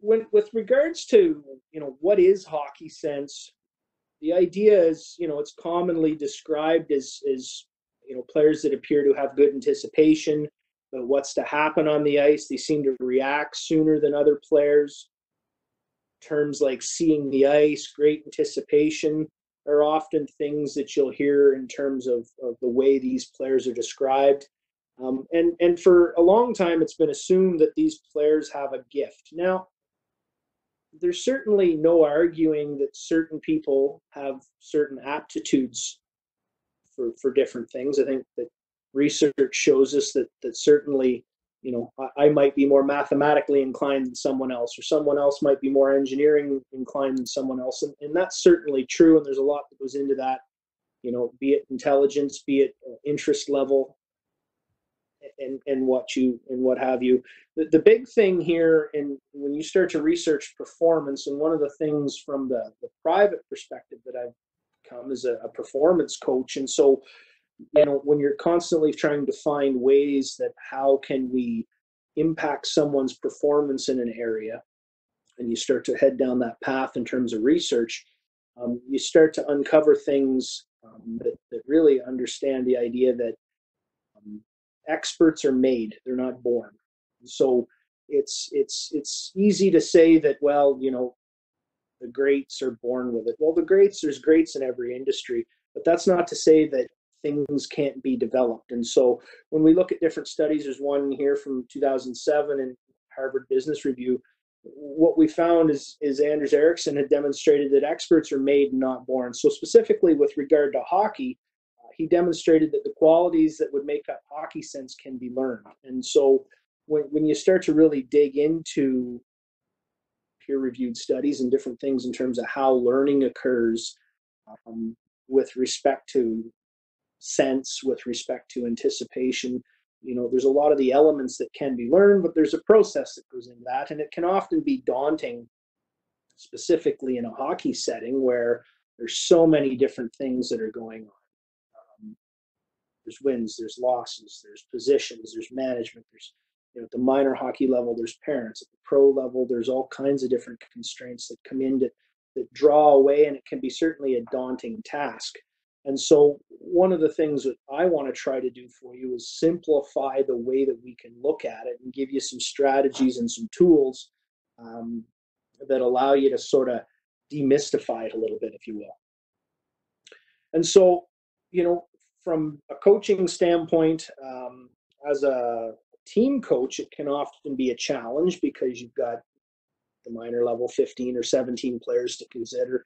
when, with regards to you know what is hockey sense, the idea is you know it's commonly described as as you know players that appear to have good anticipation about what's to happen on the ice. They seem to react sooner than other players. Terms like seeing the ice, great anticipation are often things that you'll hear in terms of, of the way these players are described. Um, and and for a long time, it's been assumed that these players have a gift. Now, there's certainly no arguing that certain people have certain aptitudes for for different things. I think that research shows us that that certainly, you know, I, I might be more mathematically inclined than someone else, or someone else might be more engineering inclined than someone else, and, and that's certainly true. And there's a lot that goes into that. You know, be it intelligence, be it uh, interest level, and and what you and what have you. The, the big thing here, and when you start to research performance, and one of the things from the, the private perspective that I've come as a, a performance coach, and so you know when you're constantly trying to find ways that how can we impact someone's performance in an area, and you start to head down that path in terms of research, um, you start to uncover things um, that, that really understand the idea that experts are made they're not born. So it's it's it's easy to say that well you know the greats are born with it. Well the greats there's greats in every industry but that's not to say that things can't be developed. And so when we look at different studies there's one here from 2007 in harvard business review. What we found is is anders ericsson had demonstrated that experts are made not born. So specifically with regard to hockey he demonstrated that the qualities that would make up hockey sense can be learned. And so when, when you start to really dig into peer reviewed studies and different things in terms of how learning occurs um, with respect to sense, with respect to anticipation, you know, there's a lot of the elements that can be learned, but there's a process that goes into that. And it can often be daunting, specifically in a hockey setting where there's so many different things that are going on there's wins, there's losses, there's positions, there's management, there's you know at the minor hockey level, there's parents. At the pro level, there's all kinds of different constraints that come in that, that draw away, and it can be certainly a daunting task. And so, one of the things that I want to try to do for you is simplify the way that we can look at it and give you some strategies and some tools um, that allow you to sort of demystify it a little bit, if you will. And so, you know, from a coaching standpoint, um, as a team coach, it can often be a challenge because you've got the minor level 15 or 17 players to consider.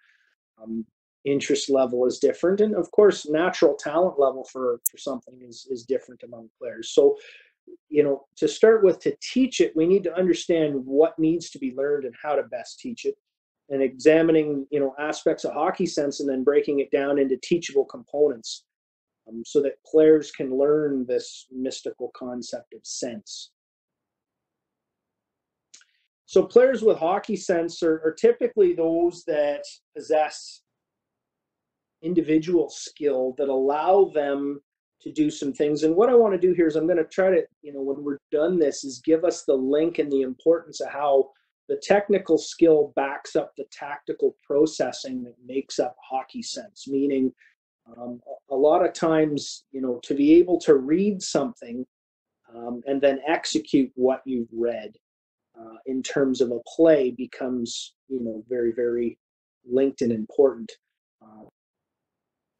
Um, interest level is different. And of course, natural talent level for, for something is, is different among players. So, you know, to start with, to teach it, we need to understand what needs to be learned and how to best teach it and examining, you know, aspects of hockey sense and then breaking it down into teachable components um, so that players can learn this mystical concept of sense. So players with hockey sense are, are typically those that possess individual skill that allow them to do some things. And what I want to do here is I'm going to try to, you know, when we're done this, is give us the link and the importance of how the technical skill backs up the tactical processing that makes up hockey sense, meaning um, a lot of times, you know, to be able to read something um, and then execute what you've read uh, in terms of a play becomes, you know, very, very linked and important. Uh,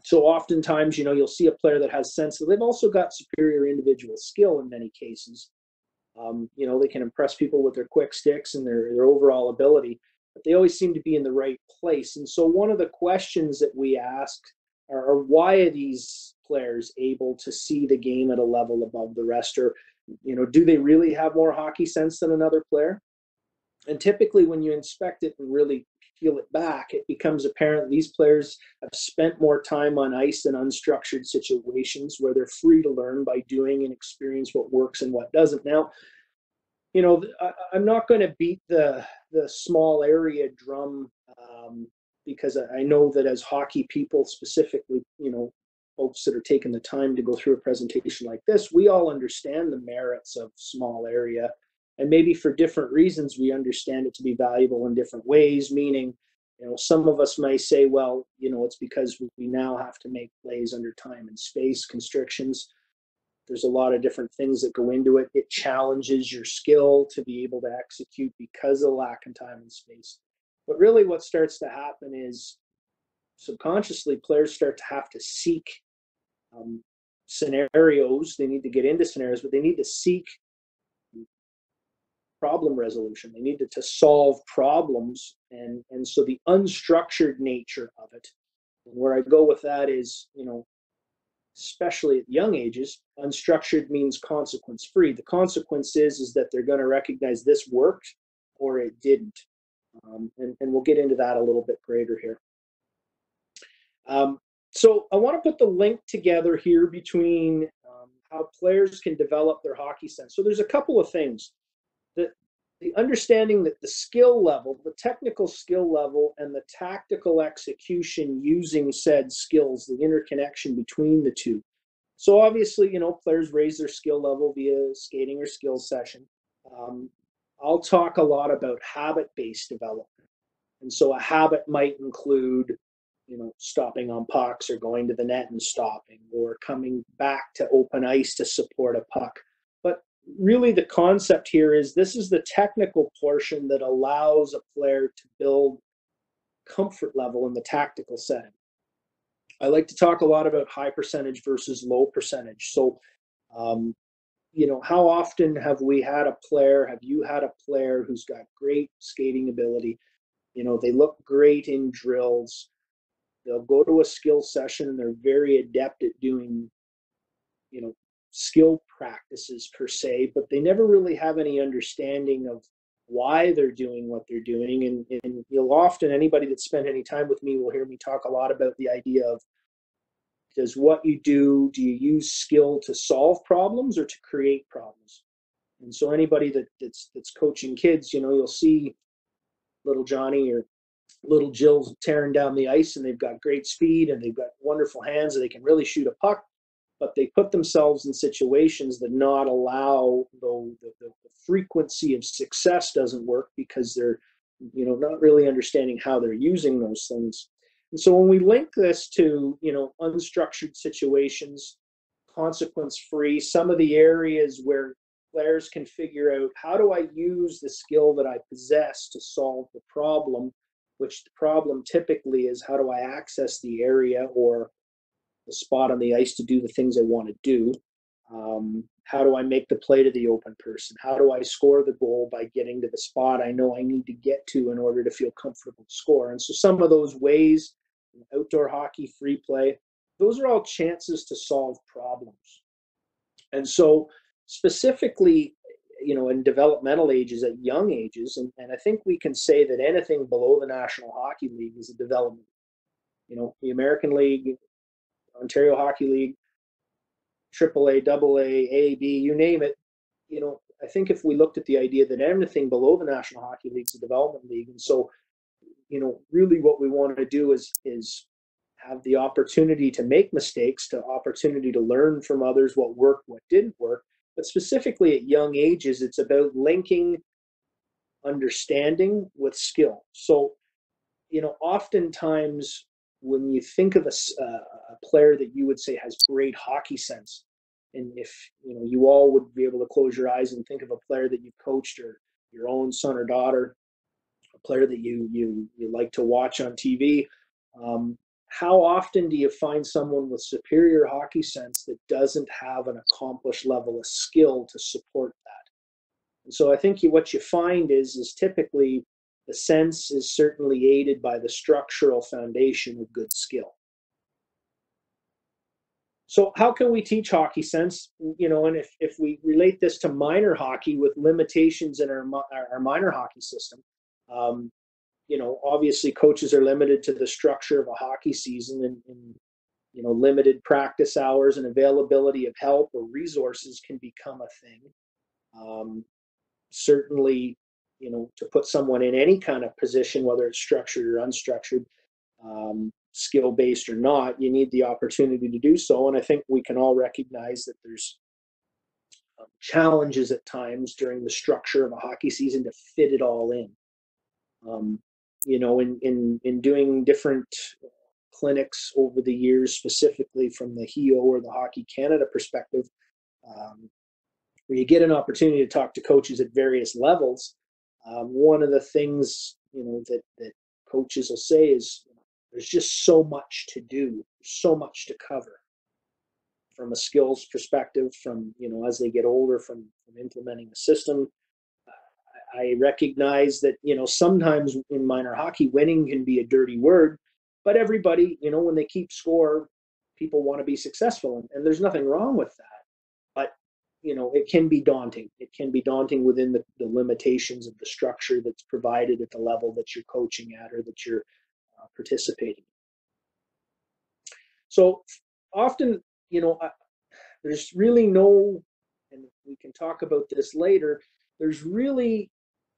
so oftentimes, you know, you'll see a player that has sense that they've also got superior individual skill in many cases. Um, you know, they can impress people with their quick sticks and their, their overall ability, but they always seem to be in the right place. And so one of the questions that we ask or, why are these players able to see the game at a level above the rest? Or you know do they really have more hockey sense than another player? And typically when you inspect it and really peel it back it becomes apparent these players have spent more time on ice in unstructured situations where they're free to learn by doing and experience what works and what doesn't. Now you know I, am not going to beat the the small area drum um, because I know that as hockey people, specifically, you know, folks that are taking the time to go through a presentation like this, we all understand the merits of small area. And maybe for different reasons we understand it to be valuable in different ways meaning you know some of us may say well you know it's because we now have to make plays under time and space constrictions. There's a lot of different things that go into it. It challenges your skill to be able to execute because of lack of time and space but really what starts to happen is subconsciously players start to have to seek um, scenarios they need to get into scenarios but they need to seek problem resolution. They needed to solve problems. And, and so the unstructured nature of it, and where I go with that is, you know, especially at young ages, unstructured means consequence free. The consequence is, is that they're going to recognize this worked or it didn't. Um, and, and we'll get into that a little bit greater here. Um, so I want to put the link together here between um, how players can develop their hockey sense. So there's a couple of things the, the understanding that the skill level, the technical skill level, and the tactical execution using said skills, the interconnection between the two. So obviously, you know, players raise their skill level via skating or skills session. Um, I'll talk a lot about habit-based development. And so a habit might include, you know, stopping on pucks or going to the net and stopping or coming back to open ice to support a puck But really the concept here is this is the technical portion that allows a player to build comfort level in the tactical setting. I like to talk a lot about high percentage versus low percentage. So, um, you know, how often have we had a player, have you had a player who's got great skating ability? You know, they look great in drills. They'll go to a skill session and they're very adept at doing, you know, skill practices per se, but they never really have any understanding of why they're doing what they're doing. And, and you'll often, anybody that's spent any time with me will hear me talk a lot about the idea of does what you do, do you use skill to solve problems or to create problems? And so anybody that, that's that's coaching kids, you know, you'll see little Johnny or little Jill tearing down the ice and they've got great speed and they've got wonderful hands and they can really shoot a puck but they put themselves in situations that not allow the, the, the, frequency of success doesn't work because they're you know not really understanding how they're using those things and so when we link this to you know unstructured situations consequence free some of the areas where players can figure out how do i use the skill that i possess to solve the problem which the problem typically is how do i access the area or the spot on the ice to do the things I want to do. Um, how do I make the play to the open person? How do I score the goal by getting to the spot I know I need to get to in order to feel comfortable to score? And so some of those ways, outdoor hockey, free play, those are all chances to solve problems. And so specifically, you know, in developmental ages, at young ages, and, and I think we can say that anything below the National Hockey League is a development. You know, the American League Ontario Hockey League, AAA, AA, A, B, you name it. You know, I think if we looked at the idea that anything below the National Hockey League is a development league, and so, you know, really what we want to do is is have the opportunity to make mistakes, to opportunity to learn from others what worked, what didn't work. But specifically at young ages, it's about linking understanding with skill. So, you know, oftentimes when you think of a, uh, a player that you would say has great hockey sense, and if you know you all would be able to close your eyes and think of a player that you've coached or your own son or daughter, player that you you you like to watch on TV. Um, how often do you find someone with superior hockey sense that doesn't have an accomplished level of skill to support that? And so I think you, what you find is is typically the sense is certainly aided by the structural foundation of good skill. So how can we teach hockey sense? You know, and if, if we relate this to minor hockey with limitations in our, our minor hockey system, um, you know, obviously coaches are limited to the structure of a hockey season and, and, you know, limited practice hours and availability of help or resources can become a thing. Um, certainly, you know, to put someone in any kind of position, whether it's structured or unstructured, um, skill based or not, you need the opportunity to do so. And I think we can all recognize that there's um, challenges at times during the structure of a hockey season to fit it all in. Um, you know, in, in, in doing different clinics over the years, specifically from the HEO or the Hockey Canada perspective, um, where you get an opportunity to talk to coaches at various levels. Um, one of the things you know that that coaches will say is there's just so much to do, so much to cover from a skills perspective, from you know as they get older, from, from implementing the system. I recognize that you know sometimes in minor hockey, winning can be a dirty word, but everybody, you know, when they keep score, people want to be successful, and, there's nothing wrong with that. But you know, it can be daunting. It can be daunting within the, the limitations of the structure that's provided at the level that you're coaching at or that you're uh, participating. So often, you know, uh, there's really no, and we can talk about this later. There's really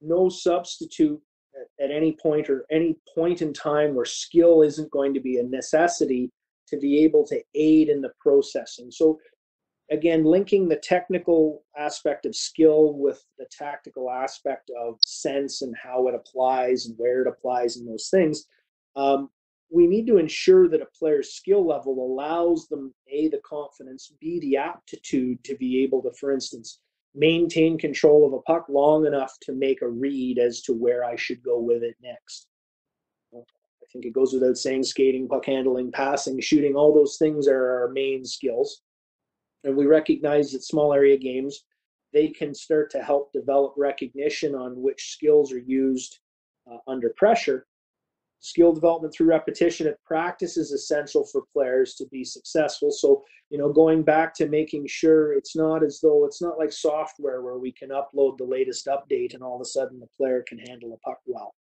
no substitute at, at any point or any point in time where skill isn't going to be a necessity to be able to aid in the processing. So again, linking the technical aspect of skill with the tactical aspect of sense and how it applies and where it applies and those things, um, we need to ensure that a player's skill level allows them a the confidence, b the aptitude to be able to, for instance, maintain control of a puck long enough to make a read as to where I should go with it next. I think it goes without saying skating, puck handling, passing, shooting, all those things are our main skills. And we recognize that small area games, they can start to help develop recognition on which skills are used uh, under pressure skill development through repetition. At practice is essential for players to be successful. So you know going back to making sure it's not as though it's not like software where we can upload the latest update and all of a sudden the player can handle a puck well.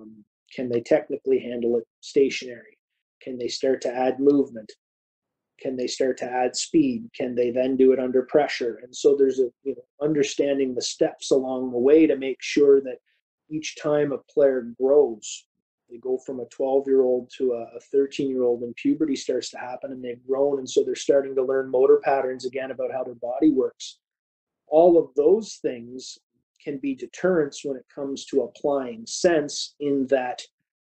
Um, can they technically handle it stationary? Can they start to add movement? Can they start to add speed? Can they then do it under pressure? And so there's a you know understanding the steps along the way to make sure that each time a player grows they go from a 12 year old to a 13 year old and puberty starts to happen and they've grown and so they're starting to learn motor patterns again about how their body works. All of those things can be deterrents when it comes to applying sense in that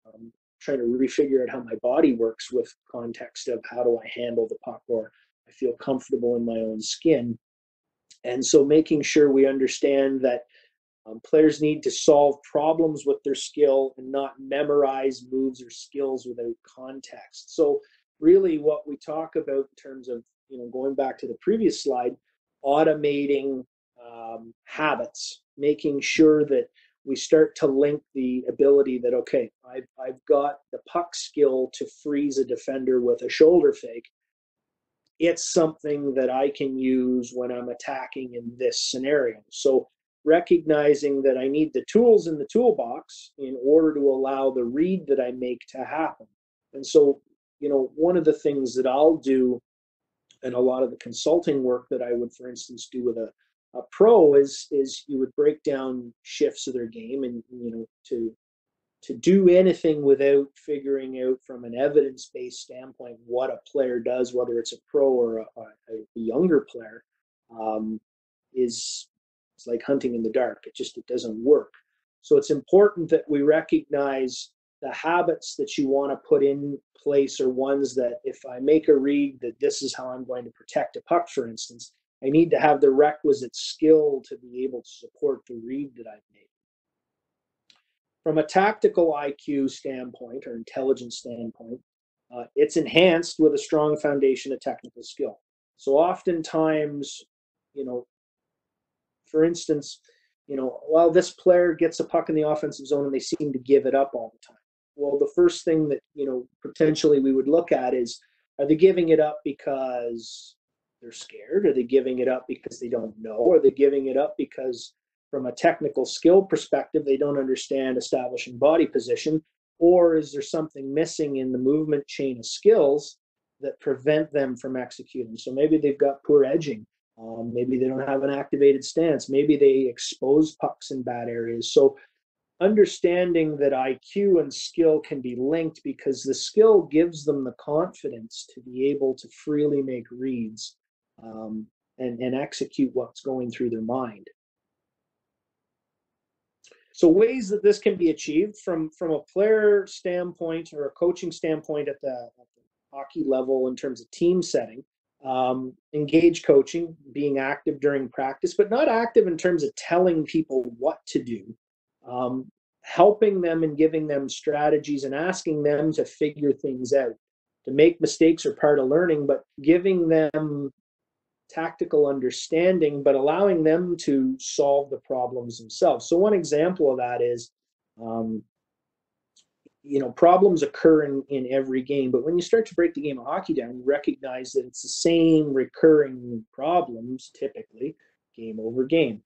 um, trying to refigure out how my body works with context of how do i handle the puck or i feel comfortable in my own skin. And so making sure we understand that um, players need to solve problems with their skill and not memorize moves or skills without context. So, really, what we talk about in terms of you know going back to the previous slide, automating um, habits, making sure that we start to link the ability that okay, I've I've got the puck skill to freeze a defender with a shoulder fake. It's something that I can use when I'm attacking in this scenario. So recognizing that I need the tools in the toolbox in order to allow the read that I make to happen. And so, you know, one of the things that I'll do and a lot of the consulting work that I would, for instance, do with a, a pro is is you would break down shifts of their game and you know to to do anything without figuring out from an evidence-based standpoint what a player does, whether it's a pro or a, a, a younger player, um, is it's like hunting in the dark. It just it doesn't work. So it's important that we recognize the habits that you want to put in place are ones that if I make a read that this is how I'm going to protect a puck, for instance, I need to have the requisite skill to be able to support the read that I've made. From a tactical IQ standpoint or intelligence standpoint, uh, it's enhanced with a strong foundation of technical skill. So oftentimes, you know, for instance, you know, while this player gets a puck in the offensive zone and they seem to give it up all the time. Well, the first thing that, you know, potentially we would look at is are they giving it up because they're scared? Are they giving it up because they don't know? Are they giving it up because from a technical skill perspective, they don't understand establishing body position? Or is there something missing in the movement chain of skills that prevent them from executing? So maybe they've got poor edging um, maybe they don't have an activated stance. Maybe they expose pucks in bad areas. So, understanding that IQ and skill can be linked because the skill gives them the confidence to be able to freely make reads. Um, and, and execute what's going through their mind. So ways that this can be achieved from from a player standpoint or a coaching standpoint at the, at the hockey level in terms of team setting, um, engage coaching, being active during practice, but not active in terms of telling people what to do, um, helping them and giving them strategies and asking them to figure things out. To make mistakes are part of learning, but giving them tactical understanding, but allowing them to solve the problems themselves. So one example of that is, um, you know, problems occur in, in every game, but when you start to break the game of hockey down, you recognize that it's the same recurring problems, typically, game over game.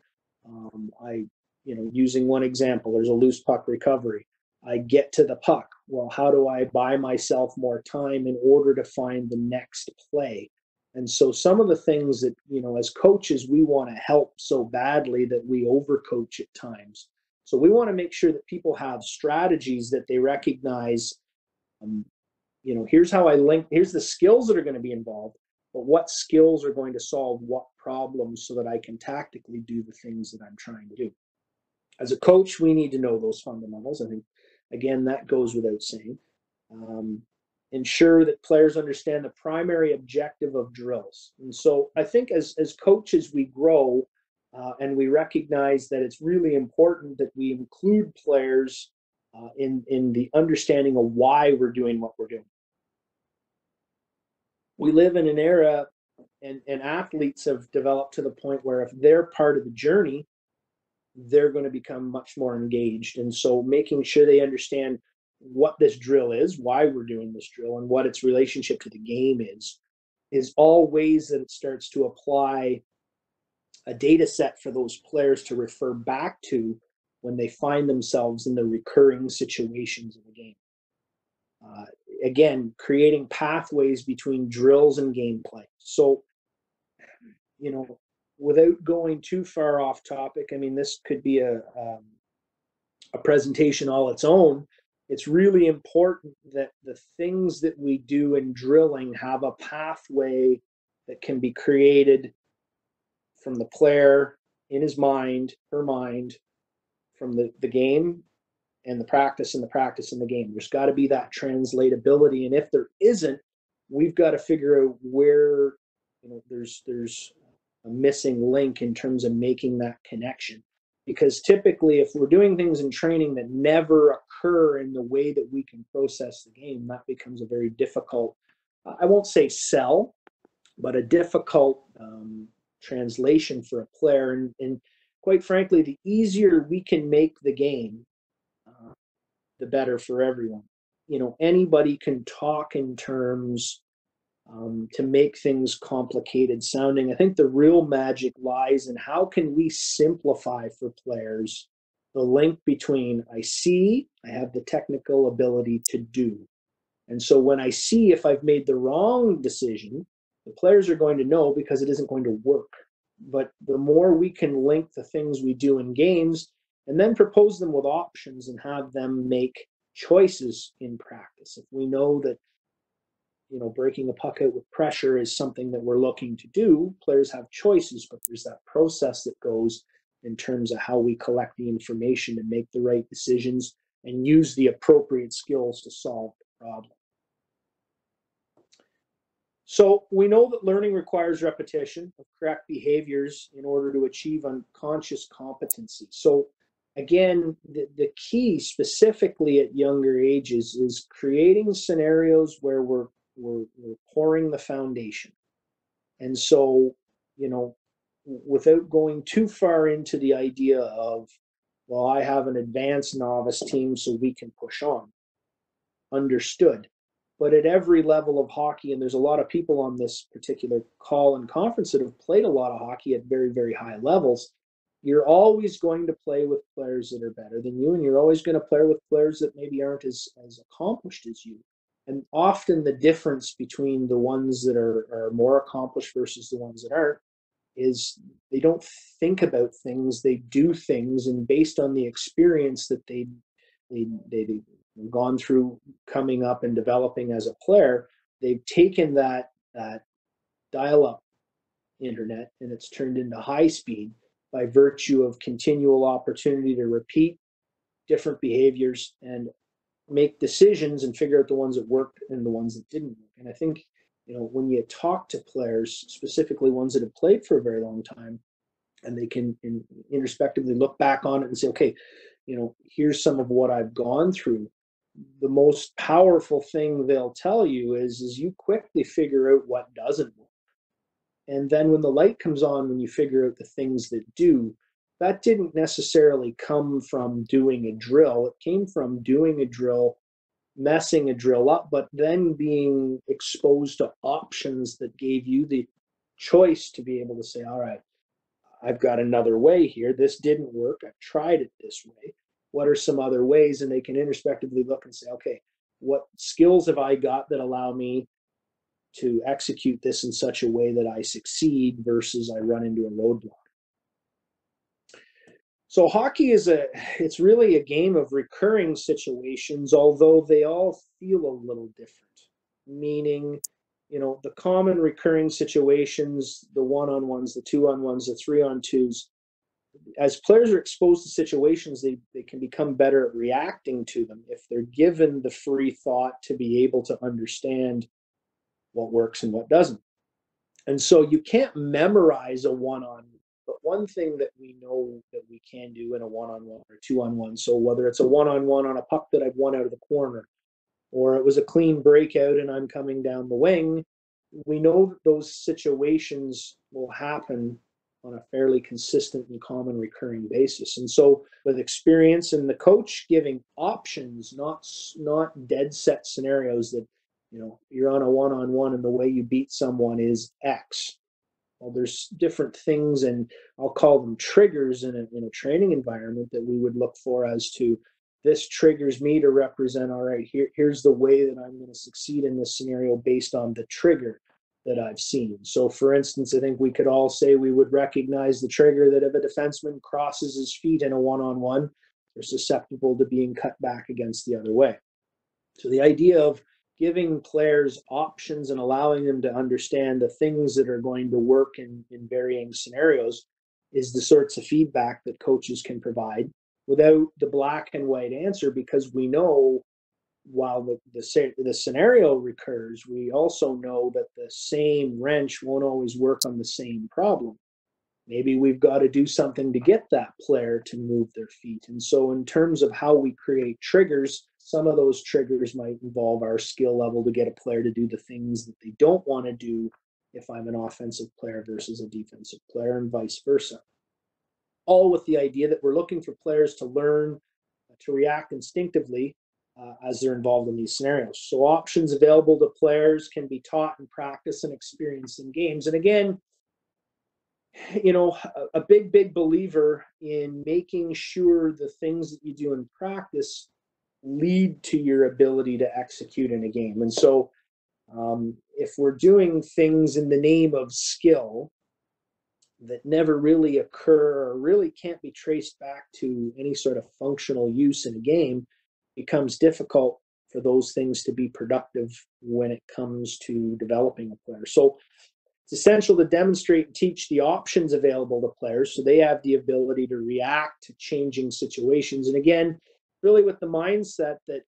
Um, I, you know, using one example, there's a loose puck recovery. I get to the puck. Well, how do I buy myself more time in order to find the next play? And so some of the things that, you know, as coaches, we want to help so badly that we overcoach at times. So we want to make sure that people have strategies that they recognize, um, you know, here's how I link, here's the skills that are going to be involved, but what skills are going to solve what problems so that I can tactically do the things that I'm trying to do. As a coach, we need to know those fundamentals. I think, again, that goes without saying. Um, ensure that players understand the primary objective of drills. And so I think as, as coaches, we grow uh, and we recognize that it's really important that we include players uh, in, in the understanding of why we're doing what we're doing. We live in an era and, and athletes have developed to the point where if they're part of the journey, they're going to become much more engaged. And so making sure they understand what this drill is, why we're doing this drill, and what its relationship to the game is, is all ways that it starts to apply a data set for those players to refer back to when they find themselves in the recurring situations of the game. Uh, again, creating pathways between drills and gameplay. So, you know, without going too far off topic, I mean, this could be a um, a presentation all its own it's really important that the things that we do in drilling have a pathway that can be created from the player in his mind, her mind, from the, the game and the practice and the practice in the game. There's got to be that translatability. And if there isn't, we've got to figure out where you know there's there's a missing link in terms of making that connection because typically if we're doing things in training that never occur in the way that we can process the game that becomes a very difficult i won't say sell but a difficult um, translation for a player and, and, quite frankly the easier we can make the game uh, the better for everyone you know anybody can talk in terms um, to make things complicated sounding. I think the real magic lies in how can we simplify for players the link between I see, I have the technical ability to do. And so when I see if I've made the wrong decision, the players are going to know because it isn't going to work. But the more we can link the things we do in games and then propose them with options and have them make choices in practice. If we know that you know, breaking a puck out with pressure is something that we're looking to do. Players have choices, but there's that process that goes in terms of how we collect the information and make the right decisions and use the appropriate skills to solve the problem. So we know that learning requires repetition of correct behaviors in order to achieve unconscious competency. So again, the, the key specifically at younger ages is creating scenarios where we're we're, we're pouring the foundation. And so, you know, without going too far into the idea of, well, I have an advanced novice team so we can push on. Understood. But at every level of hockey, and there's a lot of people on this particular call and conference that have played a lot of hockey at very, very high levels, you're always going to play with players that are better than you, and you're always going to play with players that maybe aren't as, as accomplished as you. And often the difference between the ones that are, are more accomplished versus the ones that aren't is they don't think about things they do things and based on the experience that they they they've gone through coming up and developing as a player they've taken that that dial up internet and it's turned into high speed by virtue of continual opportunity to repeat different behaviors and make decisions and figure out the ones that worked and the ones that didn't work. And I think, you know, when you talk to players, specifically ones that have played for a very long time, and they can in, introspectively look back on it and say, okay, you know, here's some of what I've gone through. The most powerful thing they'll tell you is, is you quickly figure out what doesn't work. And then when the light comes on, when you figure out the things that do, that didn't necessarily come from doing a drill. It came from doing a drill, messing a drill up, but then being exposed to options that gave you the choice to be able to say, all right, I've got another way here. This didn't work. I've tried it this way. What are some other ways? And they can introspectively look and say, okay, what skills have I got that allow me to execute this in such a way that I succeed versus I run into a roadblock? So hockey is a it's really a game of recurring situations, although they all feel a little different. Meaning, you know, the common recurring situations, the one-on-ones, the two-on-ones, the three-on-twos, as players are exposed to situations, they, they can become better at reacting to them if they're given the free thought to be able to understand what works and what doesn't. And so you can't memorize a one on but one thing that we know that we can do in a one-on-one or two-on-one, so whether it's a one-on-one on a puck that I've won out of the corner, or it was a clean breakout and I'm coming down the wing, we know that those situations will happen on a fairly consistent and common recurring basis. And so with experience and the coach giving options, not not dead set scenarios that you know you're on a one-on-one and the way you beat someone is X well, there's different things, and I'll call them triggers in a, in a training environment that we would look for as to this triggers me to represent, all right, here, here's the way that I'm going to succeed in this scenario based on the trigger that I've seen. So, for instance, I think we could all say we would recognize the trigger that if a defenseman crosses his feet in a one on one, they're susceptible to being cut back against the other way. So, the idea of giving players options and allowing them to understand the things that are going to work in, in varying scenarios is the sorts of feedback that coaches can provide without the black and white answer because we know while the, the, the scenario recurs, we also know that the same wrench won't always work on the same problem. Maybe we've got to do something to get that player to move their feet. And so, in terms of how we create triggers, some of those triggers might involve our skill level to get a player to do the things that they don't want to do if I'm an offensive player versus a defensive player, and vice versa. All with the idea that we're looking for players to learn to react instinctively uh, as they're involved in these scenarios. So, options available to players can be taught and practiced and experienced in games. And again, you know, a, a big, big believer in making sure the things that you do in practice lead to your ability to execute in a game. And so, um, if we're doing things in the name of skill that never really occur or really can't be traced back to any sort of functional use in a game, becomes difficult for those things to be productive when it comes to developing a player. So it's essential to demonstrate and teach the options available to players so they have the ability to react to changing situations. And again, really with the mindset that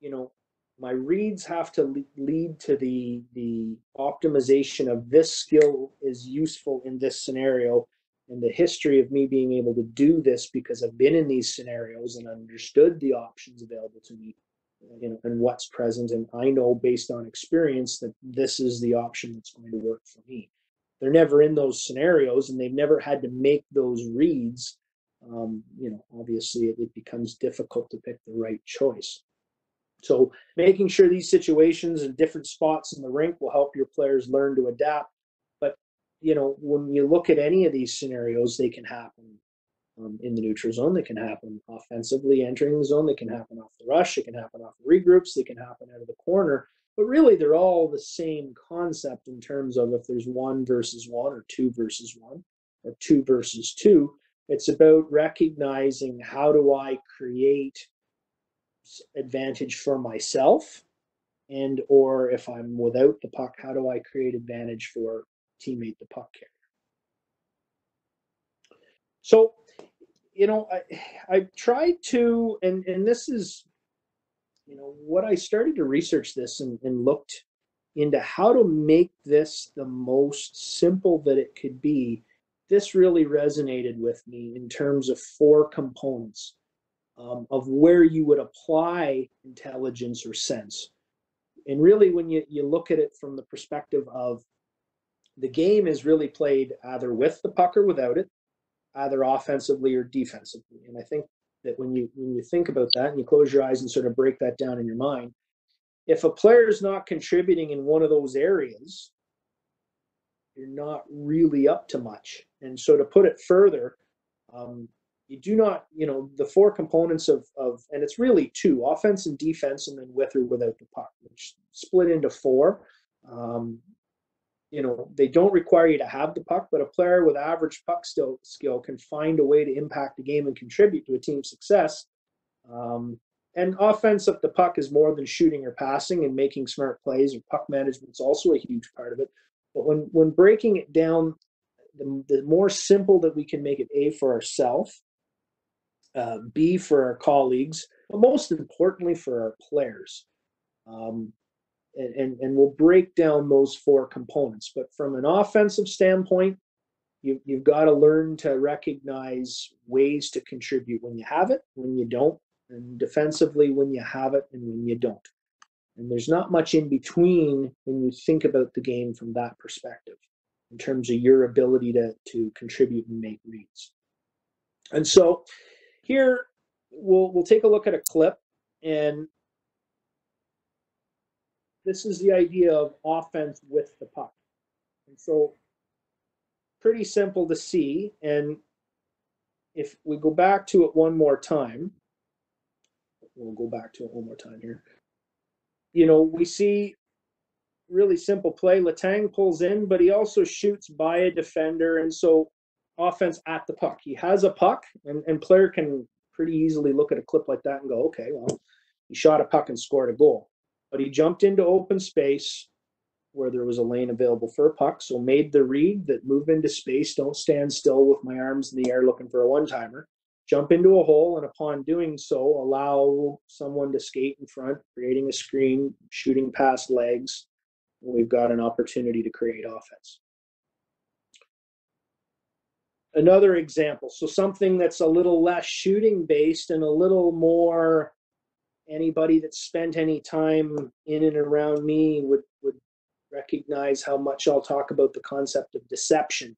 you know my reads have to lead to the the optimization of this skill is useful in this scenario and the history of me being able to do this because I've been in these scenarios and understood the options available to me you know and what's present and I know based on experience that this is the option that's going to work for me they're never in those scenarios and they've never had to make those reads um, you know, obviously it, it becomes difficult to pick the right choice. So making sure these situations and different spots in the rink will help your players learn to adapt. You know, when you look at any of these scenarios, they can happen um, in the neutral zone. They can happen offensively entering the zone. They can happen off the rush. They can happen off the regroups. They can happen out of the corner. But really, they're all the same concept in terms of if there's one versus one or two versus one or two versus two it's about recognizing how do I create advantage for myself and or if I'm without the puck, how do I create advantage for teammate the puck carrier? So, you know, I I tried to, and and this is, you know, what I started to research this and, and looked into how to make this the most simple that it could be. This really resonated with me in terms of four components um, of where you would apply intelligence or sense. And really, when you, you look at it from the perspective of the game is really played either with the puck or without it, either offensively or defensively. And I think that when you when you think about that and you close your eyes and sort of break that down in your mind, if a player is not contributing in one of those areas, you're not really up to much. And so to put it further, um, you do not, you know, the four components of of and it's really two, offense and defense, and then with or without the puck, which split into four. Um, you know, they don't require you to have the puck, but a player with average puck still skill can find a way to impact the game and contribute to a team's success. Um, and offense of the puck is more than shooting or passing and making smart plays, or puck management is also a huge part of it. But when when breaking it down, the, the more simple that we can make it, a for ourselves, uh, B for our colleagues, but most importantly for our players. Um, and, and, and we'll break down those four components. But from an offensive standpoint, you, you've got to learn to recognize ways to contribute when you have it, when you don't, and defensively when you have it and when you don't. And there's not much in between when you think about the game from that perspective in terms of your ability to, to contribute and make reads. And so here we'll we'll take a look at a clip and this is the idea of offense with the puck. And so pretty simple to see and if we go back to it one more time we'll go back to it one more time here you know we see really simple play Letang pulls in but he also shoots by a defender and so offense at the puck. He has a puck, and, and player can pretty easily look at a clip like that and go, okay, well, he shot a puck and scored a goal. But he jumped into open space where there was a lane available for a puck, so made the read that move into space, don't stand still with my arms in the air looking for a one timer. Jump into a hole, and upon doing so, allow someone to skate in front, creating a screen, shooting past legs. We've got an opportunity to create offense another example. So something that's a little less shooting based and a little more anybody that spent any time in and around me would would recognize how much I'll talk about the concept of deception.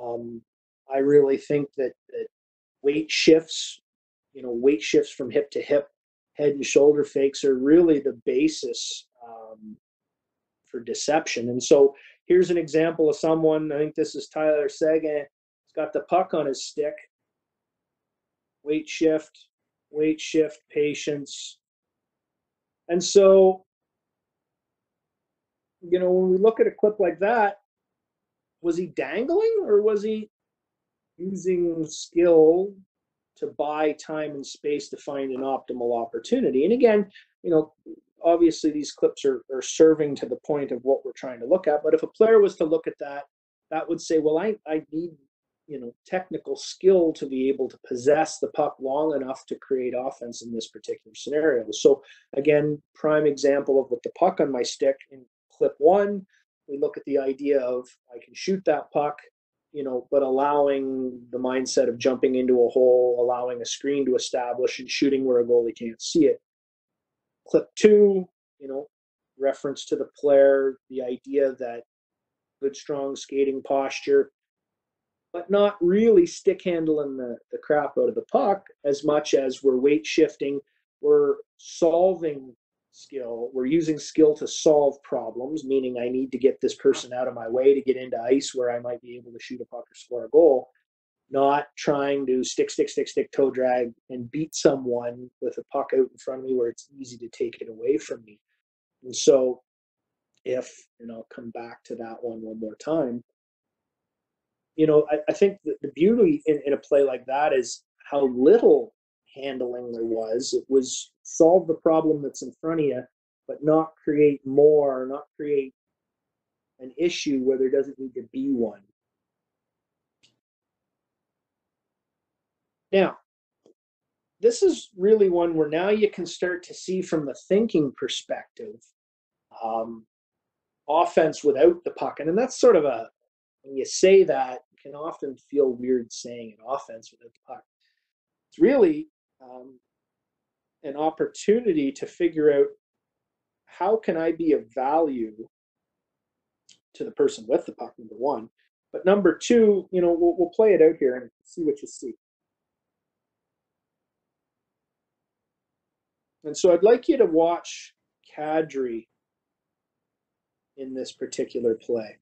Um, I really think that, that weight shifts, you know, weight shifts from hip to hip, head and shoulder fakes are really the basis um, for deception. And so here's an example of someone, I think this is Tyler Seguin, He's got the puck on his stick. Weight shift, weight shift, patience. And so, you know, when we look at a clip like that, was he dangling or was he using skill to buy time and space to find an optimal opportunity? And again, you know, obviously these clips are, are serving to the point of what we're trying to look at. But if a player was to look at that, that would say, well, I, I need you know technical skill to be able to possess the puck long enough to create offense in this particular scenario. So again, prime example of with the puck on my stick in clip one, we look at the idea of I can shoot that puck, you know, but allowing the mindset of jumping into a hole, allowing a screen to establish and shooting where a goalie can't see it. Clip two, you know, reference to the player, the idea that good strong skating posture but not really stick handling the, the crap out of the puck as much as we're weight shifting, we're solving skill, we're using skill to solve problems, meaning I need to get this person out of my way to get into ice where I might be able to shoot a puck or score a goal, not trying to stick, stick, stick, stick, toe drag and beat someone with a puck out in front of me where it's easy to take it away from me. And so if, and I'll come back to that one one more time, you know, I, I think the, beauty in, in a play like that is how little handling there was. It was solve the problem that's in front of you, but not create more, not create an issue where there doesn't need to be one. Now, this is really one where now you can start to see from the thinking perspective um, offense without the puck. And, and that's sort of a, when you say that, can often feel weird saying an offense without the puck. It's really um, an opportunity to figure out how can I be of value to the person with the puck, number one. But number two, you know, we'll, we'll play it out here and see what you see. And so I'd like you to watch Kadri in this particular play.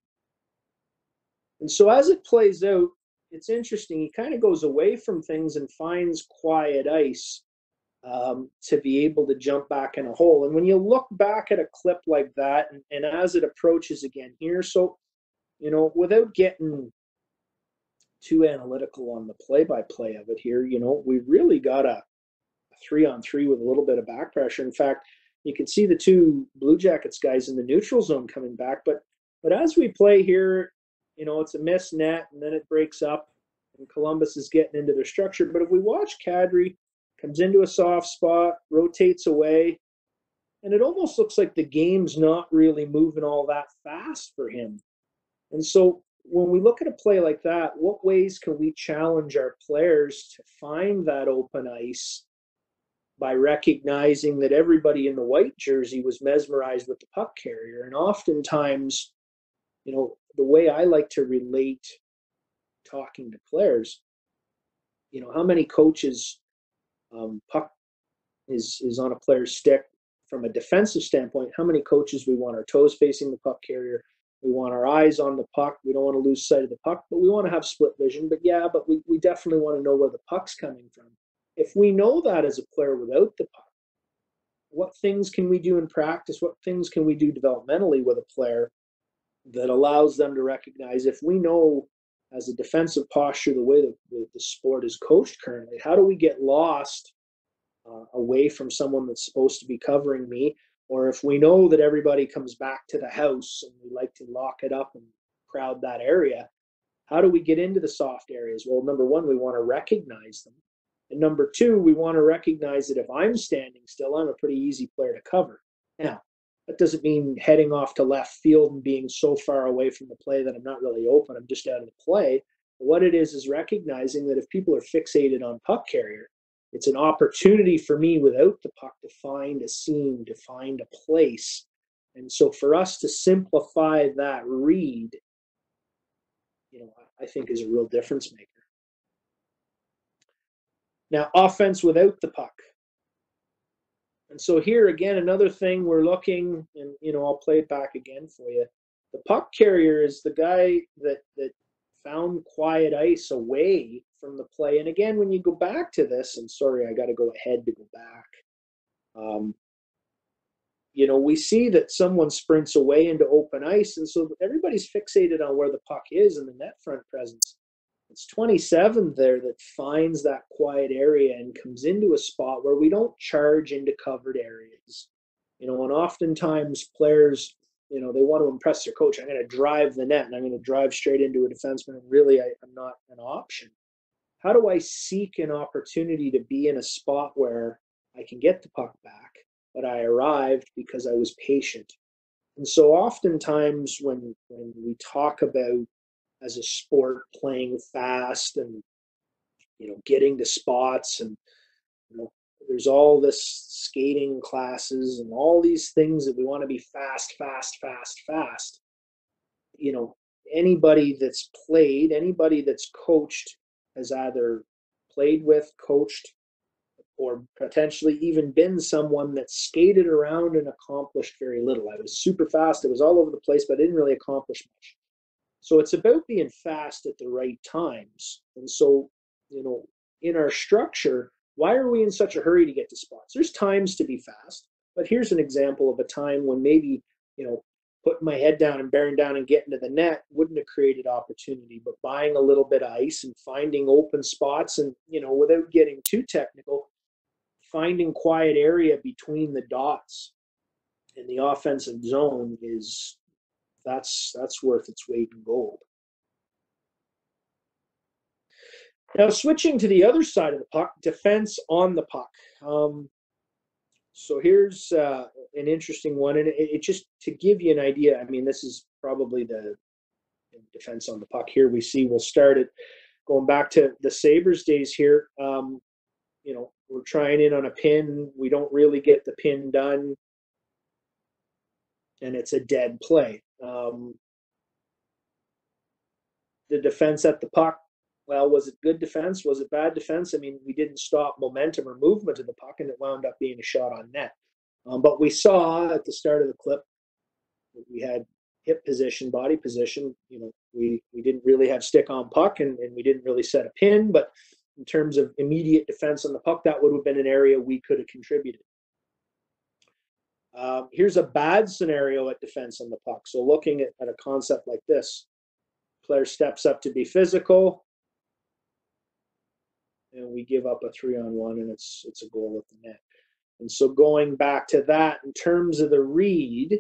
And so as it plays out, it's interesting. He kind of goes away from things and finds quiet ice um, to be able to jump back in a hole. And when you look back at a clip like that, and, and as it approaches again here, so, you know, without getting too analytical on the play by play of it here, you know, we really got a three on three with a little bit of back pressure. In fact, you can see the two Blue Jackets guys in the neutral zone coming back. But but as we play here, you know, it's a miss net and then it breaks up and Columbus is getting into their structure. But if we watch Kadri comes into a soft spot, rotates away, and it almost looks like the game's not really moving all that fast for him. And so when we look at a play like that, what ways can we challenge our players to find that open ice by recognizing that everybody in the white jersey was mesmerized with the puck carrier? And oftentimes, you know, the way I like to relate talking to players, you know, how many coaches um, puck is is on a player's stick from a defensive standpoint. How many coaches we want our toes facing the puck carrier? We want our eyes on the puck. We don't want to lose sight of the puck, but we want to have split vision. But yeah, but we, we definitely want to know where the puck's coming from. If we know that as a player without the puck, what things can we do in practice? What things can we do developmentally with a player that allows them to recognize if we know as a defensive posture, the way that the, the sport is coached currently, how do we get lost uh, away from someone that's supposed to be covering me? Or if we know that everybody comes back to the house and we like to lock it up and crowd that area, how do we get into the soft areas? Well, number one, we want to recognize them. And number two, we want to recognize that if I'm standing still, I'm a pretty easy player to cover. Now, that doesn't mean heading off to left field and being so far away from the play that I'm not really open. I'm just out of the play. What it is is recognizing that if people are fixated on puck carrier, it's an opportunity for me without the puck to find a seam, to find a place. And so for us to simplify that read, you know, I think is a real difference maker. Now, offense without the puck. And so here again, another thing we're looking, and you know, I'll play it back again for you. The puck carrier is the guy that that found quiet ice away from the play. And again, when you go back to this, and sorry, I got to go ahead to go back. Um, you know, we see that someone sprints away into open ice, and so everybody's fixated on where the puck is in the net front presence. It's 27 there that finds that quiet area and comes into a spot where we don't charge into covered areas. You know, and oftentimes players, you know, they want to impress their coach. I'm going to drive the net and I'm going to drive straight into a defenseman. And really, I, I'm not an option. How do I seek an opportunity to be in a spot where I can get the puck back, but I arrived because I was patient? And so oftentimes when when we talk about as a sport playing fast and you know getting to spots and you know there's all this skating classes and all these things that we want to be fast fast fast fast. You know anybody that's played anybody that's coached has either played with coached or potentially even been someone that skated around and accomplished very little. I was super fast it was all over the place but i didn't really accomplish much so it's about being fast at the right times. And so, you know, in our structure, why are we in such a hurry to get to spots? There's times to be fast, but here's an example of a time when maybe, you know, putting my head down and bearing down and getting to the net wouldn't have created opportunity, but buying a little bit of ice and finding open spots and, you know, without getting too technical, finding quiet area between the dots in the offensive zone is that's that's worth its weight in gold. Now, switching to the other side of the puck, defense on the puck. Um, so here's uh, an interesting one, and it, it, just to give you an idea. I mean, this is probably the defense on the puck. Here we see we'll start it going back to the Sabres days. Here, um, you know, we're trying in on a pin. We don't really get the pin done, and it's a dead play. Um, the defense at the puck well, was it good defense? Was it bad defense? I mean, we didn't stop momentum or movement of the puck, and it wound up being a shot on net. Um, but we saw at the start of the clip, we had hip position, body position. You know, we we didn't really have stick on puck, and, and we didn't really set a pin. But in terms of immediate defense on the puck, that would have been an area we could have contributed. Um, here's a bad scenario at defense on the puck. So looking at, at a concept like this, player steps up to be physical, and we give up a three on one and it's it's a goal at the net. And so going back to that in terms of the read,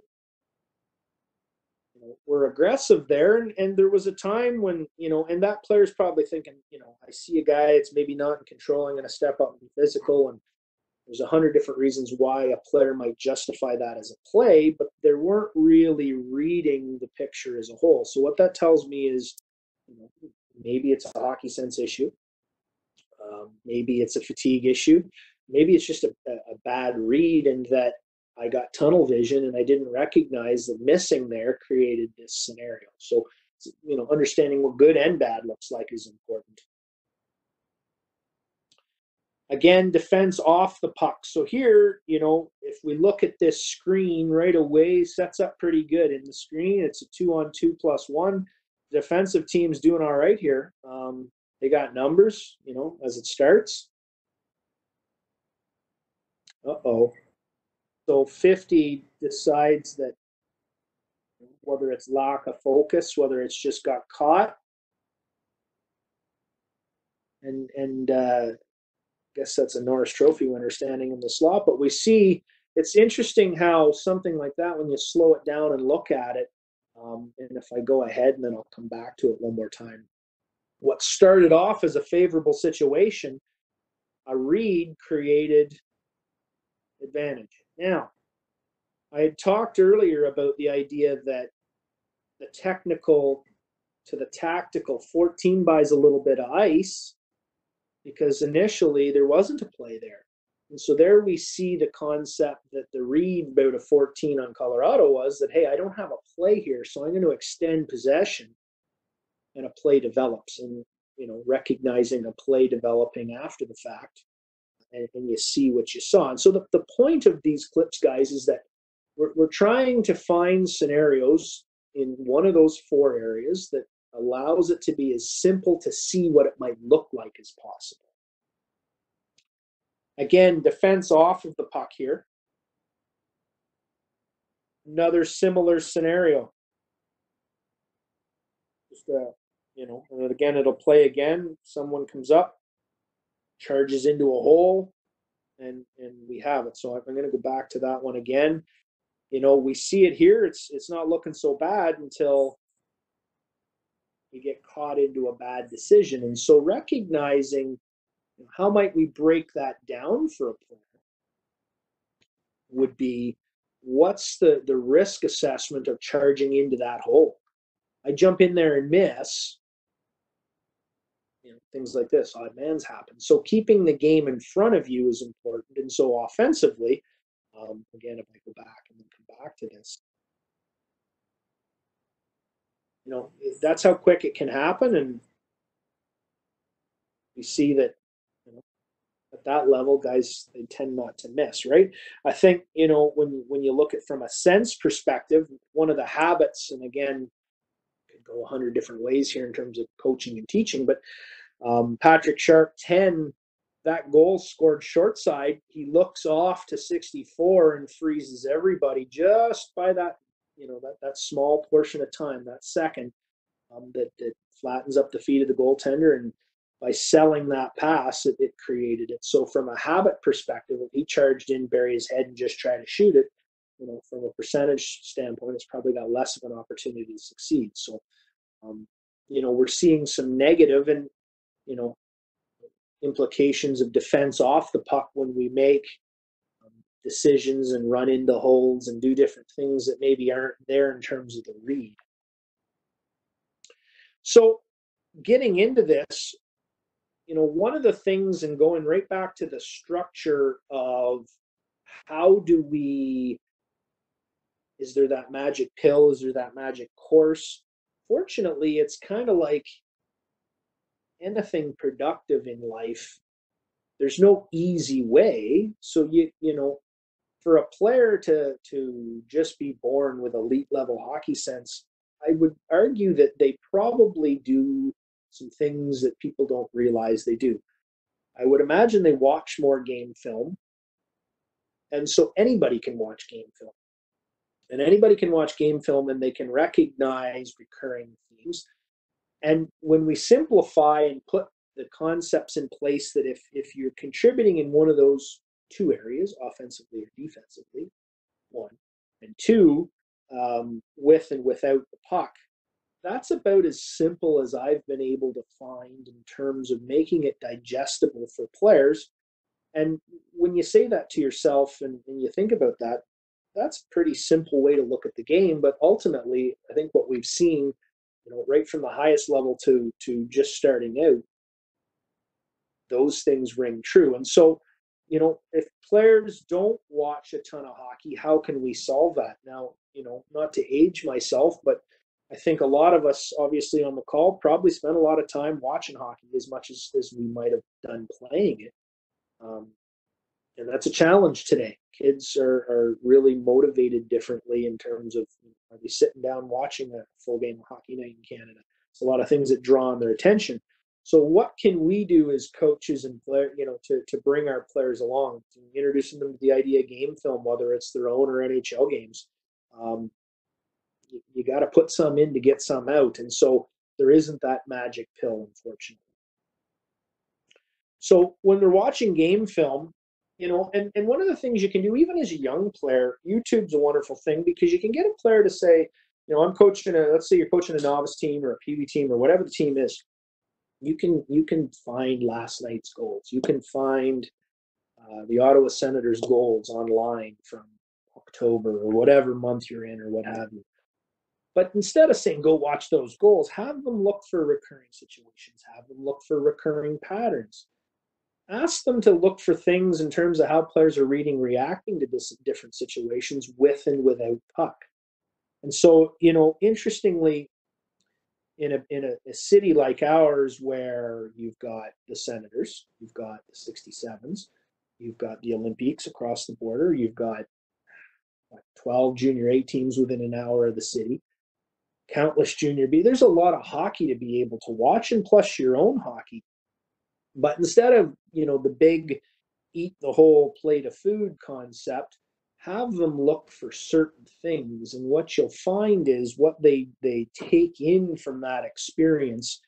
you know, we're aggressive there and, and there was a time when, you know, and that player's probably thinking, you know, I see a guy it's maybe not in control, I'm step up and be physical and there's a hundred different reasons why a player might justify that as a play, but they weren't really reading the picture as a whole. So what that tells me is, you know, maybe it's a hockey sense issue. Um, maybe it's a fatigue issue. Maybe it's just a, a bad read and that I got tunnel vision and I didn't recognize the missing there created this scenario. So, you know, understanding what good and bad looks like is important. Again, defense off the puck. So here, you know, if we look at this screen right away, sets up pretty good. In the screen, it's a two on two plus one. Defensive team's doing all right here. Um, they got numbers, you know, as it starts. Uh-oh. So 50 decides that whether it's lack of focus, whether it's just got caught. And and uh, guess that's a Norris Trophy winner standing in the slot. But we see it's interesting how something like that, when you slow it down and look at it, um, and if I go ahead and then I'll come back to it one more time what started off as a favorable situation, a read created advantage. Now, I had talked earlier about the idea that the technical to the tactical 14 buys a little bit of ice because initially there wasn't a play there. And so there we see the concept that the read about a 14 on Colorado was that, hey, I don't have a play here, so I'm going to extend possession and a play develops and you know recognizing a play developing after the fact and, and you see what you saw and so the, the point of these clips guys is that we're, we're trying to find scenarios in one of those four areas that allows it to be as simple to see what it might look like as possible again defense off of the puck here another similar scenario just uh, you know, and again, it'll play again. Someone comes up, charges into a hole, and and we have it. So I'm going to go back to that one again. You know, we see it here. It's it's not looking so bad until you get caught into a bad decision. And so recognizing how might we break that down for a player would be what's the the risk assessment of charging into that hole. I jump in there and miss you know, things like this, odd man's happen. So keeping the game in front of you is important. And so offensively, um, again, if I go back and then come back to this, you know, that's how quick it can happen. And we see that, you know, at that level, guys, they tend not to miss, right? I think, you know, when, when you look at from a sense perspective, one of the habits, and again, could go a hundred different ways here in terms of coaching and teaching, but um, Patrick Sharp, 10, that goal scored short side. He looks off to 64 and freezes everybody just by that, you know, that, that small portion of time, that second, um, that, that flattens up the feet of the goaltender. And by selling that pass, it, it created it. So from a habit perspective, if he charged in, bury his head, and just try to shoot it, you know, from a percentage standpoint, it's probably got less of an opportunity to succeed. So, um, you know, we're seeing some negative, and you know, implications of defense off the puck when we make decisions and run into holds and do different things that maybe aren't there in terms of the read. So, getting into this, you know, one of the things, and going right back to the structure of how do we, is there that magic pill? Is there that magic course? Fortunately, it's kind of like anything productive in life. There's no easy way. So you you know, for a player to to just be born with elite level hockey sense, I would argue that they probably do some things that people don't realize they do. I would imagine they watch more game film. And so anybody can watch game film. And anybody can watch game film and they can recognize recurring themes. And when we simplify and put the concepts in place that if, if you're contributing in one of those two areas, offensively or defensively, one, and two, um, with and without the puck, that's about as simple as I've been able to find in terms of making it digestible for players. And when you say that to yourself and, and you think about that, that's a pretty simple way to look at the game. But ultimately, I think what we've seen, you know, right from the highest level to to just starting out, those things ring true. And so, you know, if players don't watch a ton of hockey, how can we solve that? Now, you know, not to age myself, but I think a lot of us, obviously on the call, probably spent a lot of time watching hockey as much as, as we might have done playing it. Um, and that's a challenge today. Kids are, are really motivated differently in terms of are they sitting down watching a full game of hockey night in Canada? It's a lot of things that draw on their attention. So what can we do as coaches and player, you know, to, to bring our players along, introducing them to the idea of game film, whether it's their own or NHL games, um, you, you got to put some in to get some out. And so there isn't that magic pill, unfortunately. So when they're watching game film, you know, and, and one of the things you can do, even as a young player, YouTube's a wonderful thing because you can get a player to say, you know, I'm coaching a, let's say you're coaching a novice team or a peewee team or whatever the team is. You can you can find last night's goals. You can find uh, the Ottawa Senators goals online from October or whatever month you're in or what have you. But instead of saying, go watch those goals, have them look for recurring situations, have them look for recurring patterns. Ask them to look for things in terms of how players are reading, reacting to this different situations with and without puck. And so, you know, interestingly, in a in a, a, city like ours where you've got the Senators, you've got the 67s, you've got the Olympiques across the border, you've got 12 junior A teams within an hour of the city, countless junior B. There's a lot of hockey to be able to watch, and plus your own hockey. But instead of you know the big eat the whole plate of food concept, have them look for certain things, and what you'll find is what they they take in from that experience,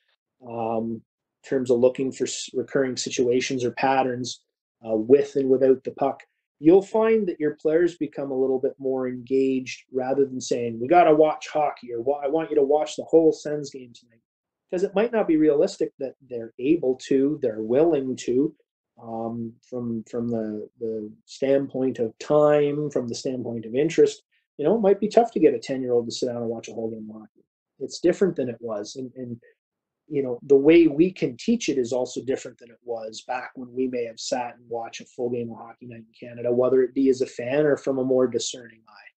um, in terms of looking for recurring situations or patterns uh, with and without the puck you'll find that your players become a little bit more engaged rather than saying, we got to watch hockey or I want you to watch the whole Sens game tonight. Because it might not be realistic that they're able to, they're willing to, um, from from the, the standpoint of time, from the standpoint of interest. You know, it might be tough to get a 10 year old to sit down and watch a whole game of hockey. It's different than it was. And, and you know the way we can teach it is also different than it was back when we may have sat and watched a full game of hockey night in canada whether it be as a fan or from a more discerning eye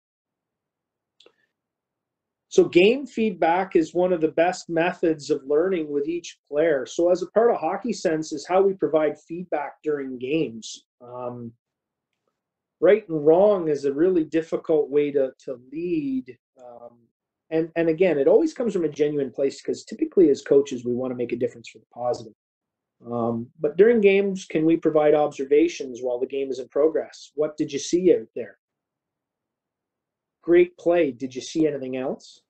so game feedback is one of the best methods of learning with each player. So as a part of hockey sense is how we provide feedback during games. Um, right and wrong is a really difficult way to, to lead um, and and again it always comes from a genuine place because typically as coaches we want to make a difference for the positive. Um, but during games can we provide observations while the game is in progress? What did you see out there great play. Did you see anything else?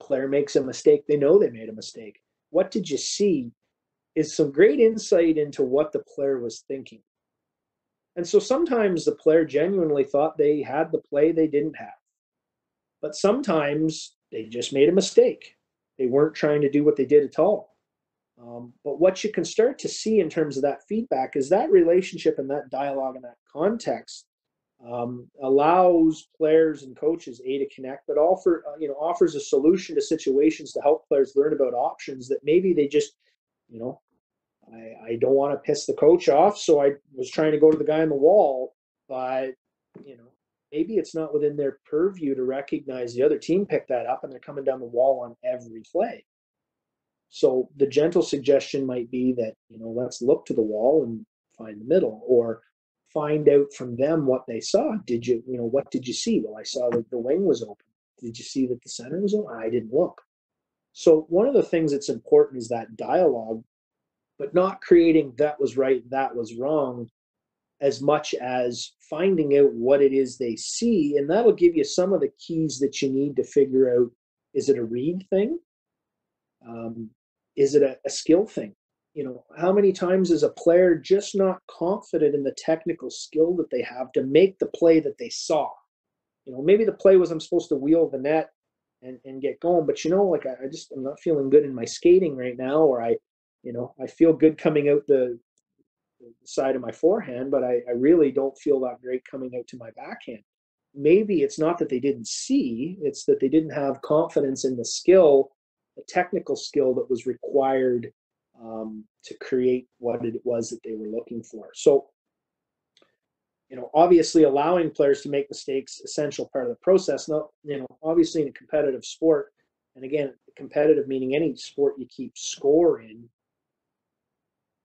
Player makes a mistake. They know they made a mistake. What did you see is some great insight into what the player was thinking. And so sometimes the player genuinely thought they had the play they didn't have. But sometimes they just made a mistake. They weren't trying to do what they did at all. Um, but what you can start to see in terms of that feedback is that relationship and that dialogue and that context um, allows players and coaches a to connect, but offer uh, you know offers a solution to situations to help players learn about options that maybe they just you know I, I don't want to piss the coach off, so I was trying to go to the guy on the wall, but you know maybe it's not within their purview to recognize the other team picked that up and they're coming down the wall on every play. So the gentle suggestion might be that, you know, let's look to the wall and find the middle or find out from them what they saw. Did you, you know, what did you see? Well, I saw that the wing was open. Did you see that the center was open? I didn't look. So one of the things that's important is that dialogue, but not creating that was right, that was wrong, as much as finding out what it is they see. And that'll give you some of the keys that you need to figure out is it a read thing? Um, is it a, a skill thing? You know, how many times is a player just not confident in the technical skill that they have to make the play that they saw? You know, maybe the play was I'm supposed to wheel the net and, and get going, but you know, like I, I just I'm not feeling good in my skating right now, or I, you know, I feel good coming out the side of my forehand, but I, I, really don't feel that great coming out to my backhand. Maybe it's not that they didn't see, it's that they didn't have confidence in the skill a technical skill that was required um, to create what it was that they were looking for. So, you know, obviously allowing players to make mistakes, essential part of the process. Now, you know, obviously in a competitive sport, and again, competitive meaning any sport you keep score in,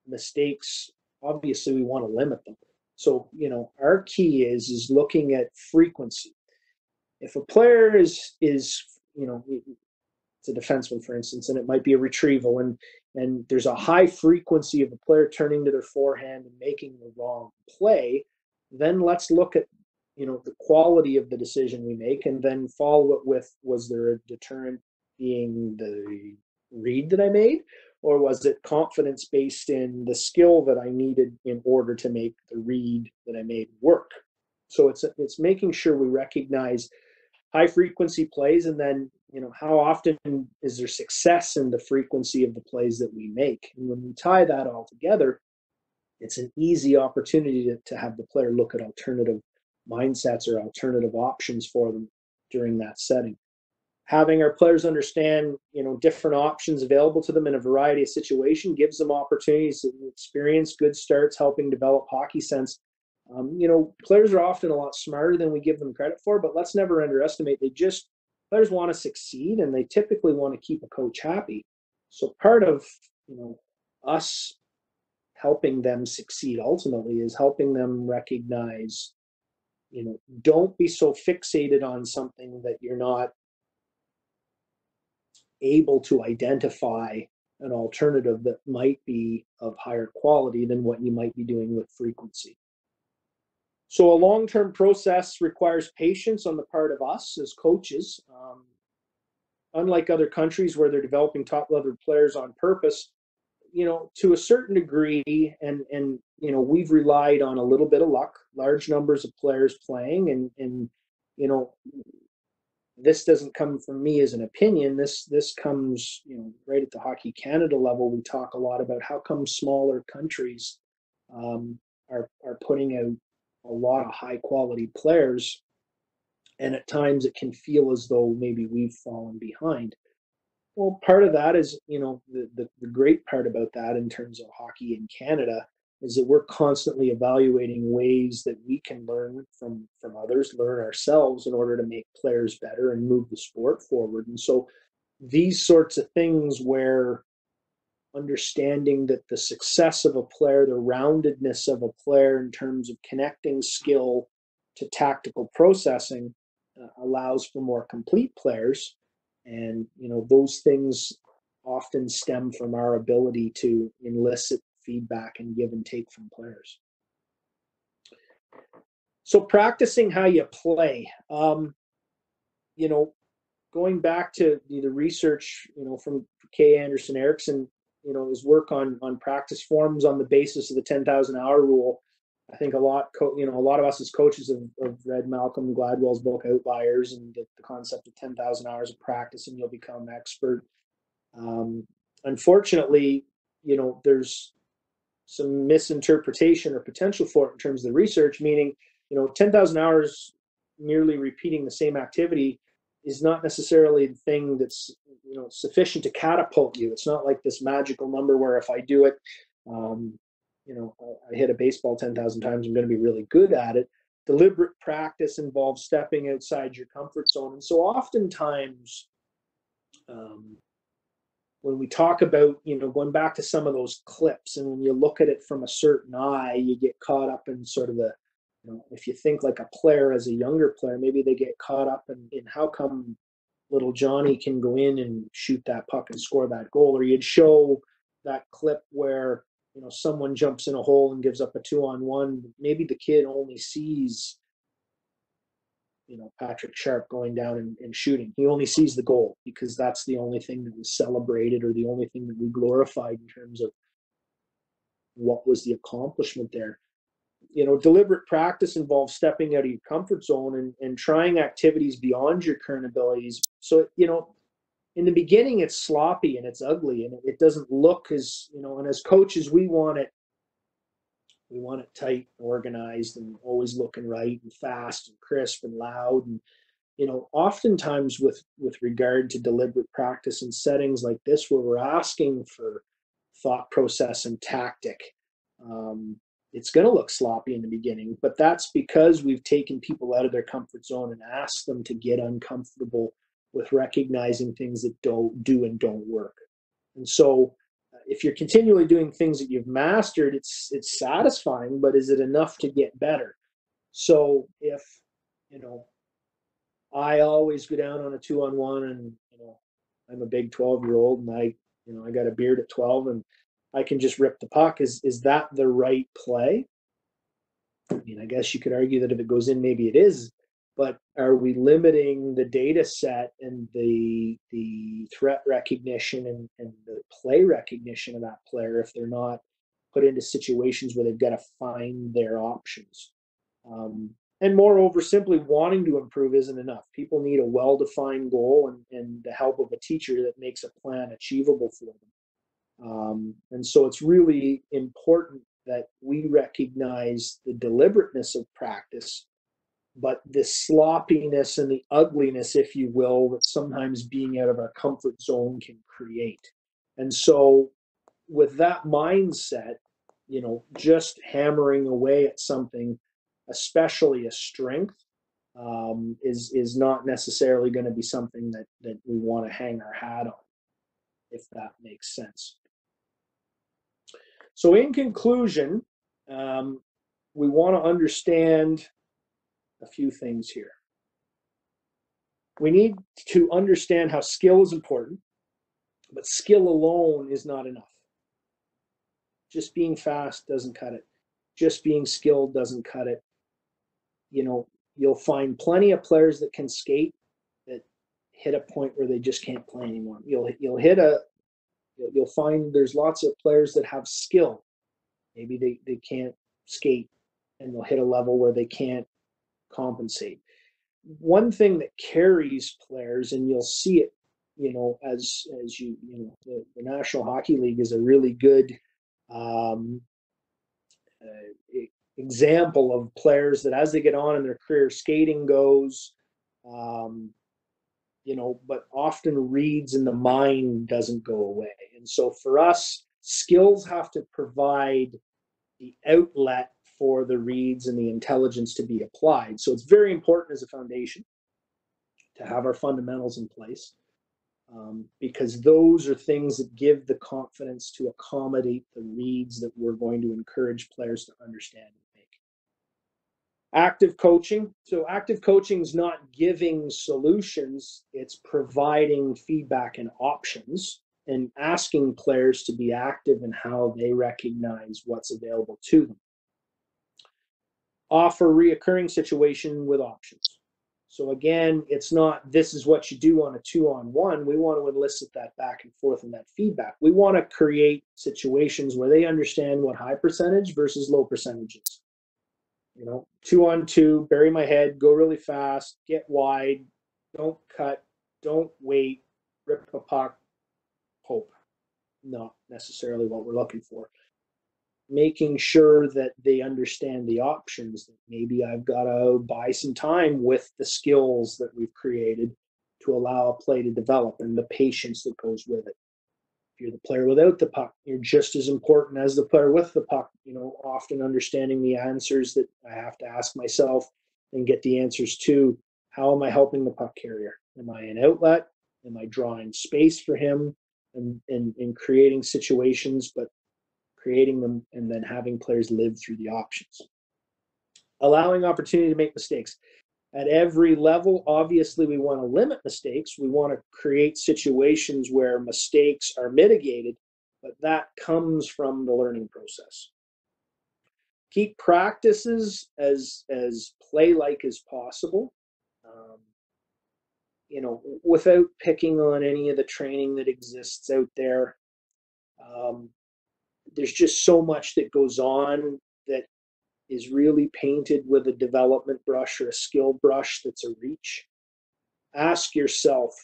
mistakes, obviously we want to limit them. So, you know, our key is is looking at frequency. If a player is is you know it's a defenseman, for instance, and it might be a retrieval, and and there's a high frequency of a player turning to their forehand and making the wrong play, then let's look at you know the quality of the decision we make, and then follow it with was there a deterrent being the read that I made, or was it confidence based in the skill that I needed in order to make the read that I made work? So it's it's making sure we recognize high frequency plays and then you know how often is there success in the frequency of the plays that we make? And when we tie that all together it's an easy opportunity to, to have the player look at alternative mindsets or alternative options for them during that setting. Having our players understand you know different options available to them in a variety of situations gives them opportunities to experience good starts helping develop hockey sense. Um, you know players are often a lot smarter than we give them credit for but let's never underestimate they just players want to succeed and they typically want to keep a coach happy. So part of you know us helping them succeed ultimately is helping them recognize you know don't be so fixated on something that you're not able to identify an alternative that might be of higher quality than what you might be doing with frequency so a long-term process requires patience on the part of us as coaches. Um, unlike other countries where they're developing top-level players on purpose, you know, to a certain degree, and and you know, we've relied on a little bit of luck, large numbers of players playing, and and you know, this doesn't come from me as an opinion. This this comes, you know, right at the Hockey Canada level. We talk a lot about how come smaller countries um, are are putting out a lot of high quality players. And at times it can feel as though maybe we've fallen behind. Well, part of that is, you know, the, the, the great part about that in terms of hockey in Canada is that we're constantly evaluating ways that we can learn from from others, learn ourselves in order to make players better and move the sport forward. And so these sorts of things where understanding that the success of a player, the roundedness of a player in terms of connecting skill to tactical processing uh, allows for more complete players. And, you know, those things often stem from our ability to elicit feedback and give and take from players. So practicing how you play, um, you know, going back to the research, you know, from Kay Anderson Ericsson, you know his work on on practice forms on the basis of the 10,000 hour rule. I think a lot, you know, a lot of us as coaches have, have read Malcolm Gladwell's book Outliers and the, the concept of 10,000 hours of practice and you'll become expert. Um, unfortunately, you know, there's some misinterpretation or potential for it in terms of the research, meaning, you know, 10,000 hours merely repeating the same activity is not necessarily the thing that's you know sufficient to catapult you. It's not like this magical number where if I do it, um, you know, I, I hit a baseball ten thousand times, I'm going to be really good at it. Deliberate practice involves stepping outside your comfort zone, and so oftentimes, um, when we talk about you know going back to some of those clips, and when you look at it from a certain eye, you get caught up in sort of the you know, if you think like a player as a younger player, maybe they get caught up in, in how come little Johnny can go in and shoot that puck and score that goal, or you'd show that clip where you know someone jumps in a hole and gives up a two on one. Maybe the kid only sees you know Patrick Sharp going down and, and shooting. He only sees the goal because that's the only thing that was celebrated or the only thing that we glorified in terms of what was the accomplishment there you know, deliberate practice involves stepping out of your comfort zone and, and trying activities beyond your current abilities. So, you know, in the beginning, it's sloppy and it's ugly and it doesn't look as, you know, and as coaches, we want it, we want it tight, organized, and always looking right and fast and crisp and loud. And, you know, oftentimes with, with regard to deliberate practice in settings like this, where we're asking for thought process and tactic, um, it's going to look sloppy in the beginning, but that's because we've taken people out of their comfort zone and asked them to get uncomfortable with recognizing things that don't do and don't work. And so uh, if you're continually doing things that you've mastered, it's it's satisfying, but is it enough to get better? So if, you know, I always go down on a two on one and, you know, I'm a big 12 year old and I, you know, I got a beard at 12 and I can just rip the puck. Is is that the right play? I mean, I guess you could argue that if it goes in, maybe it is. But are we limiting the data set and the the threat recognition and, and the play recognition of that player if they're not put into situations where they've got to find their options? Um, and moreover, simply wanting to improve isn't enough. People need a well-defined goal and, and the help of a teacher that makes a plan achievable for them. Um, and so it's really important that we recognize the deliberateness of practice, but the sloppiness and the ugliness, if you will, that sometimes being out of our comfort zone can create. And so, with that mindset, you know, just hammering away at something, especially a strength, um, is is not necessarily going to be something that that we want to hang our hat on, if that makes sense. So, in conclusion, um, we want to understand a few things here. We need to understand how skill is important, but skill alone is not enough. Just being fast doesn't cut it. Just being skilled doesn't cut it. You know, you'll find plenty of players that can skate that hit a point where they just can't play anymore. You'll you'll hit a You'll find there's lots of players that have skill. Maybe they, they can't skate and they'll hit a level where they can't compensate. One thing that carries players, and you'll see it, you know, as as you you know, the, the National Hockey League is a really good um, uh, example of players that as they get on in their career, skating goes, um, you know, but often reads in the mind doesn't go away. And so for us, skills have to provide the outlet for the reads and the intelligence to be applied. So it's very important as a foundation to have our fundamentals in place um, because those are things that give the confidence to accommodate the reads that we're going to encourage players to understand active coaching. So active coaching is not giving solutions it's providing feedback and options and asking players to be active in how they recognize what's available to them. Offer reoccurring situation with options. So again it's not this is what you do on a two on one we want to elicit that back and forth and that feedback. We want to create situations where they understand what high percentage versus low percentages you know, two on two, bury my head, go really fast, get wide, don't cut, don't wait, rip a puck, hope. not necessarily what we're looking for. Making sure that they understand the options. That maybe I've got to buy some time with the skills that we've created to allow a play to develop and the patience that goes with it. You're the player without the puck, you're just as important as the player with the puck. You know, often understanding the answers that I have to ask myself and get the answers to. How am I helping the puck carrier? Am I an outlet? Am I drawing space for him and, and, and creating situations, but creating them and then having players live through the options? Allowing opportunity to make mistakes at every level. Obviously, we want to limit mistakes. We want to create situations where mistakes are mitigated, but that comes from the learning process. Keep practices as as play like as possible. Um, you know, without picking on any of the training that exists out there. Um, there's just so much that goes on that is really painted with a development brush or a skill brush that's a reach, ask yourself,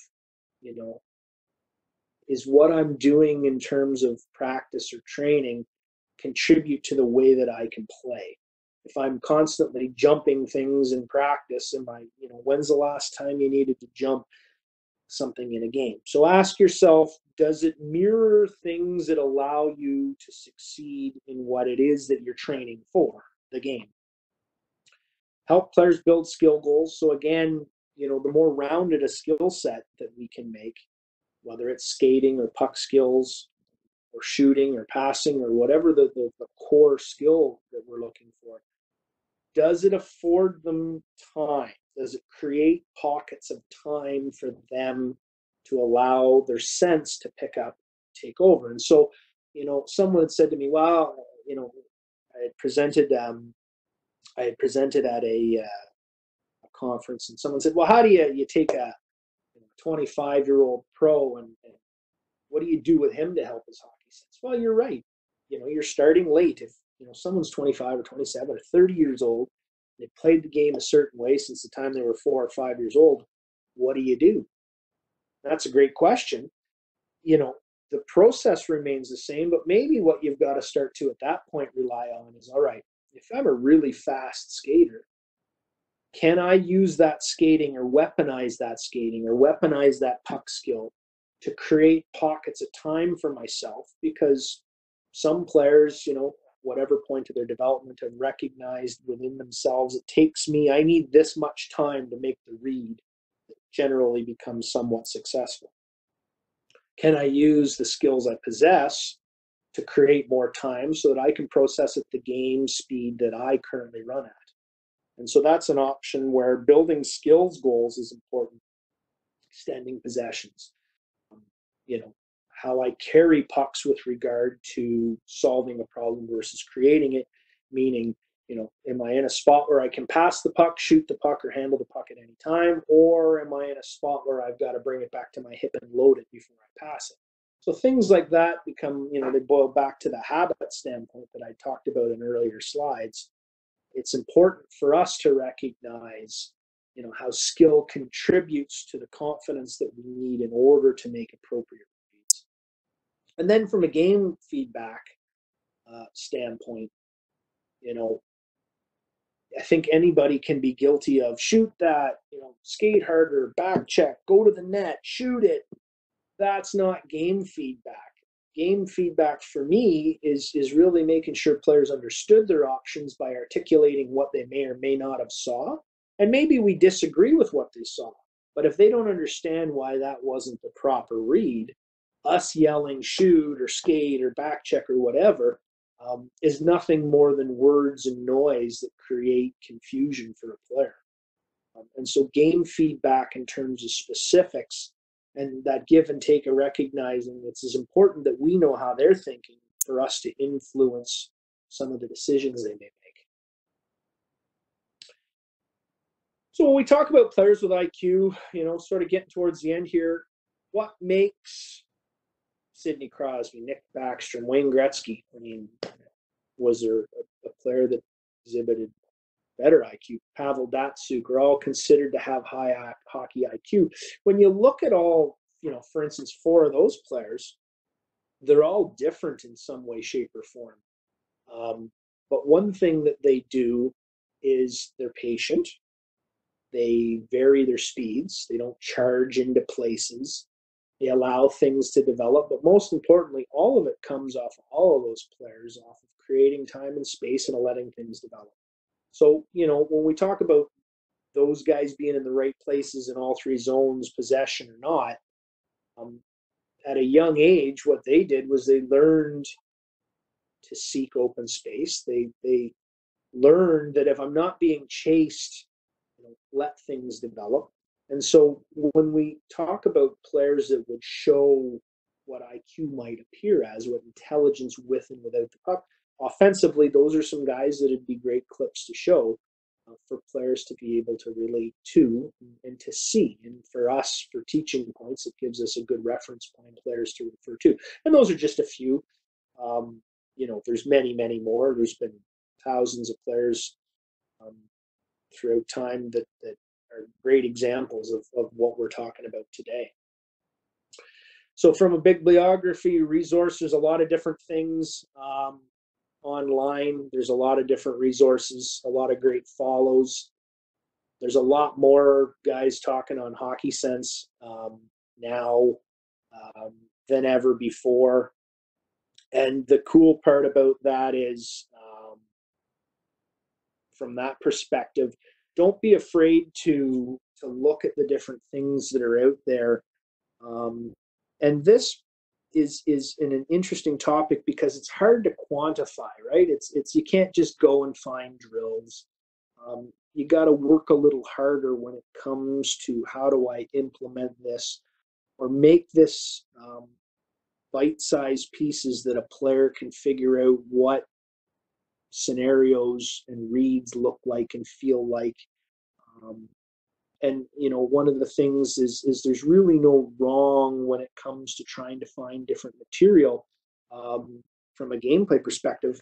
you know, is what I'm doing in terms of practice or training contribute to the way that I can play? If I'm constantly jumping things in practice, am I, you know, when's the last time you needed to jump something in a game? So ask yourself, does it mirror things that allow you to succeed in what it is that you're training for? The game. Help players build skill goals. So again, you know, the more rounded a skill set that we can make, whether it's skating or puck skills or shooting or passing or whatever the, the, the core skill that we're looking for, does it afford them time? Does it create pockets of time for them to allow their sense to pick up, take over? And so, you know, someone said to me, well, you know, I had presented um, I had presented at a, uh, a conference, and someone said, "Well, how do you you take a 25 year old pro and, and what do you do with him to help his hockey sense?" Well, you're right. You know, you're starting late. If you know someone's 25 or 27 or 30 years old, they played the game a certain way since the time they were four or five years old. What do you do? That's a great question. You know, the process remains the same, but maybe what you've got to start to at that point rely on is all right, if I'm a really fast skater, can I use that skating or weaponize that skating or weaponize that puck skill to create pockets of time for myself? Because some players, you know, whatever point of their development have recognized within themselves, it takes me, I need this much time to make the read that generally becomes somewhat successful can I use the skills I possess to create more time so that I can process at the game speed that I currently run at? And so that's an option where building skills goals is important. Extending possessions, um, you know, how I carry pucks with regard to solving a problem versus creating it, meaning you know, am I in a spot where I can pass the puck, shoot the puck, or handle the puck at any time? Or am I in a spot where I've got to bring it back to my hip and load it before I pass it? So things like that become, you know, they boil back to the habit standpoint that I talked about in earlier slides. It's important for us to recognize, you know, how skill contributes to the confidence that we need in order to make appropriate reads. And then from a game feedback uh, standpoint, you know, I think anybody can be guilty of shoot that, you know, skate harder, back check, go to the net, shoot it. That's not game feedback. Game feedback for me is is really making sure players understood their options by articulating what they may or may not have saw. And maybe we disagree with what they saw. But if they don't understand why that wasn't the proper read, us yelling shoot or skate or back check or whatever um, is nothing more than words and noise that create confusion for a player. Um, and so, game feedback in terms of specifics and that give and take of recognizing it's as important that we know how they're thinking for us to influence some of the decisions they may make. So when we talk about players with IQ, you know, sort of getting towards the end here, what makes Sidney Crosby, Nick Backstrom, Wayne Gretzky. I mean, was there a, a player that exhibited better IQ? Pavel Datsyuk are all considered to have high hockey IQ. When you look at all, you know, for instance, four of those players, they're all different in some way, shape, or form. Um, but one thing that they do is they're patient. They vary their speeds. They don't charge into places. They allow things to develop. But most importantly, all of it comes off all of those players off of creating time and space and letting things develop. So, you know, when we talk about those guys being in the right places in all three zones, possession or not, um, at a young age, what they did was they learned to seek open space. They they learned that if I'm not being chased, you know, let things develop. And so when we talk about players that would show what IQ might appear as, what intelligence with and without the puck, offensively, those are some guys that would be great clips to show uh, for players to be able to relate to and to see. And for us, for teaching points, it gives us a good reference point players to refer to. And those are just a few. Um, you know, there's many, many more. There's been thousands of players um, throughout time that, that are great examples of, of what we're talking about today. So from a bibliography resource, there's a lot of different things. Um, online. There's a lot of different resources, a lot of great follows. There's a lot more guys talking on Hockey Sense um, now um, than ever before. And the cool part about that is, um, from that perspective, don't be afraid to to look at the different things that are out there. Um, and this is is an interesting topic because it's hard to quantify, right? It's it's you can't just go and find drills. Um, you got to work a little harder when it comes to how do I implement this or make this um, bite-sized pieces that a player can figure out what scenarios and reads look like and feel like. Um, and you know one of the things is is there's really no wrong when it comes to trying to find different material um, from a gameplay perspective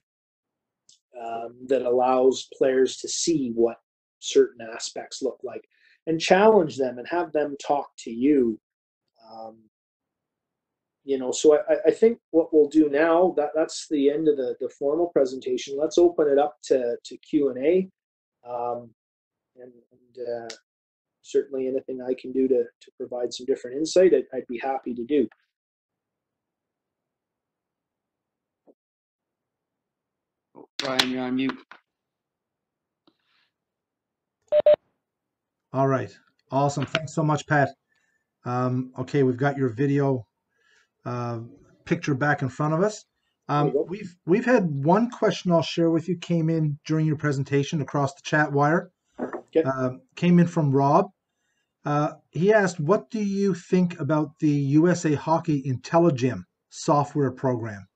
um, that allows players to see what certain aspects look like and challenge them and have them talk to you um, you know so I, I think what we'll do now that that's the end of the, the formal presentation let's open it up to, to q&a um, and, and uh, certainly anything I can do to, to provide some different insight, I'd, I'd be happy to do. Oh, Brian, you're on mute. All right. Awesome. Thanks so much, Pat. Um, okay, we've got your video uh, picture back in front of us. Um, we've we've had one question I'll share with you came in during your presentation across the chat wire. Okay. Uh, came in from Rob. Uh, he asked, "What do you think about the USA Hockey IntelliGym software program?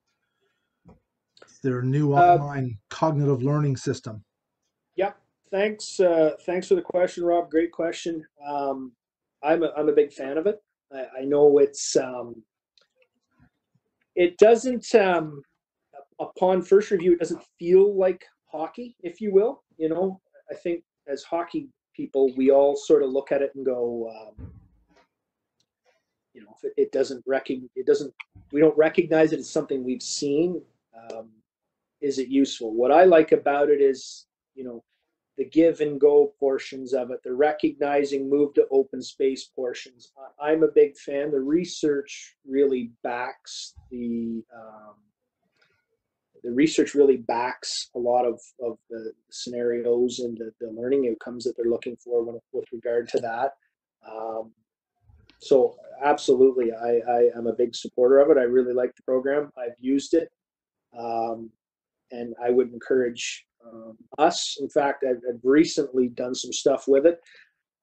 Their new uh, online uh, cognitive learning system." Yep. Thanks. Uh, thanks for the question, Rob. Great question. Um, I'm a, I'm a big fan of it. I, I know it's um, it doesn't um, upon first review it doesn't feel like hockey, if you will. You know, I think as hockey people, we all sort of look at it and go, um, you know, it, it doesn't recognize, it doesn't, we don't recognize it as something we've seen. Um, is it useful? What I like about it is, you know, the give and go portions of it, the recognizing move to open space portions. I'm a big fan. The research really backs the um, the research really backs a lot of, of the scenarios and the, the learning outcomes that they're looking for when, with regard to that. Um, so absolutely, I, I am a big supporter of it. I really like the program. I've used it, um, and I would encourage um, us. In fact, I've, I've recently done some stuff with it.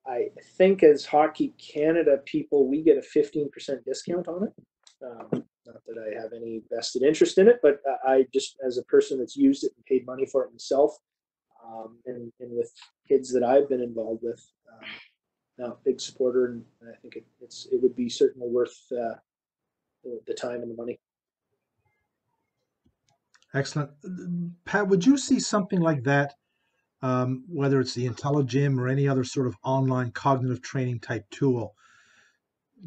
I think as Hockey Canada people, we get a 15% discount on it. Um, not that I have any vested interest in it, but I just, as a person that's used it and paid money for it myself, um, and, and with kids that I've been involved with, um, now big supporter, and I think it, it's it would be certainly worth uh, the time and the money. Excellent, Pat. Would you see something like that, um, whether it's the IntelliGym or any other sort of online cognitive training type tool?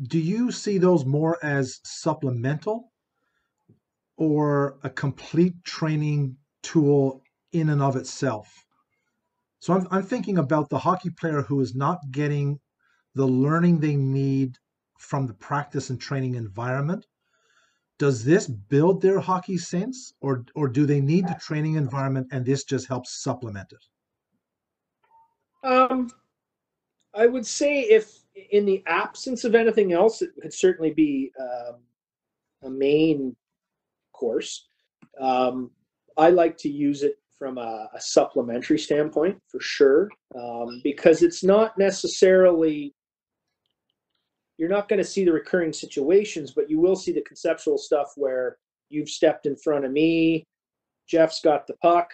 do you see those more as supplemental or a complete training tool in and of itself? So I'm, I'm thinking about the hockey player who is not getting the learning they need from the practice and training environment. Does this build their hockey sense, or or do they need the training environment and this just helps supplement it? Um, I would say if in the absence of anything else, it could certainly be um, a main course. Um, I like to use it from a, a supplementary standpoint for sure, um, because it's not necessarily you're not going to see the recurring situations, but you will see the conceptual stuff where you've stepped in front of me, Jeff's got the puck,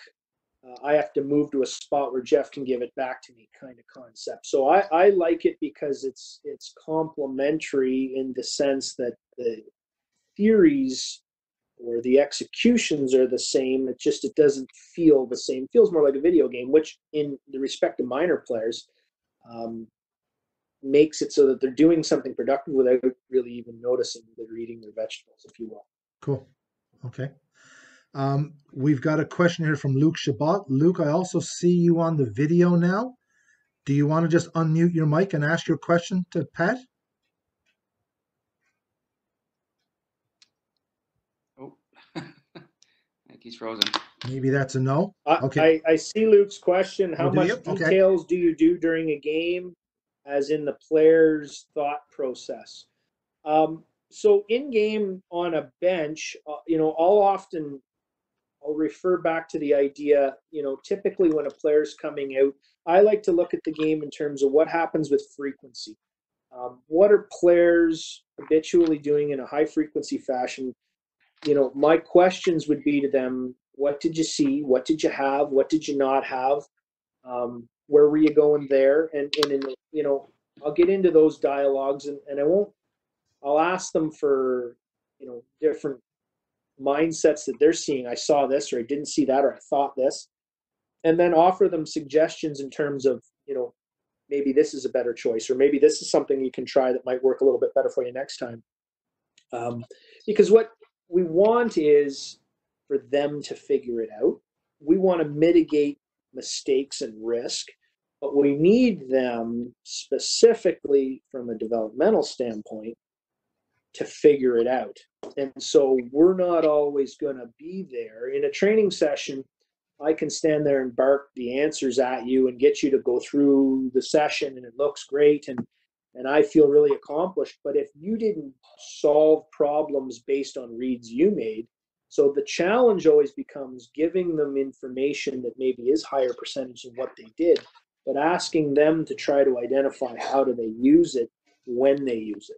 uh, I have to move to a spot where Jeff can give it back to me, kind of concept. So I, I like it because it's it's complementary in the sense that the theories or the executions are the same. It just it doesn't feel the same. It feels more like a video game, which in the respect of minor players, um, makes it so that they're doing something productive without really even noticing they're eating their vegetables, if you will. Cool. Okay. Um, we've got a question here from Luke Shabbat. Luke, I also see you on the video now. Do you want to just unmute your mic and ask your question to Pat? Oh, I think he's frozen. Maybe that's a no. Okay. I, I see Luke's question. How Oh, much you? Okay. details do you do during a game, as in the player's thought process? Um, so in game on a bench, uh, you know, I'll often I'll refer back to the idea. You know, typically when a player's coming out, I like to look at the game in terms of what happens with frequency. Um, what are players habitually doing in a high frequency fashion? You know, my questions would be to them what did you see? What did you have? What did you not have? Um, where were you going there? And, and you know, I'll get into those dialogues and, and I won't, I'll ask them for, you know, different mindsets that they're seeing. I saw this or I didn't see that or I thought this. And then offer them suggestions in terms of, you know, maybe this is a better choice or maybe this is something you can try that might work a little bit better for you next time. Um, because what we want is for them to figure it out. We want to mitigate mistakes and risk, but we need them specifically from a developmental standpoint to figure it out. And so we're not always going to be there. In a training session, I can stand there and bark the answers at you and get you to go through the session and it looks great and and I feel really accomplished. But if you didn't solve problems based on reads you made, so the challenge always becomes giving them information that maybe is higher percentage than what they did, but asking them to try to identify how do they use it when they use it.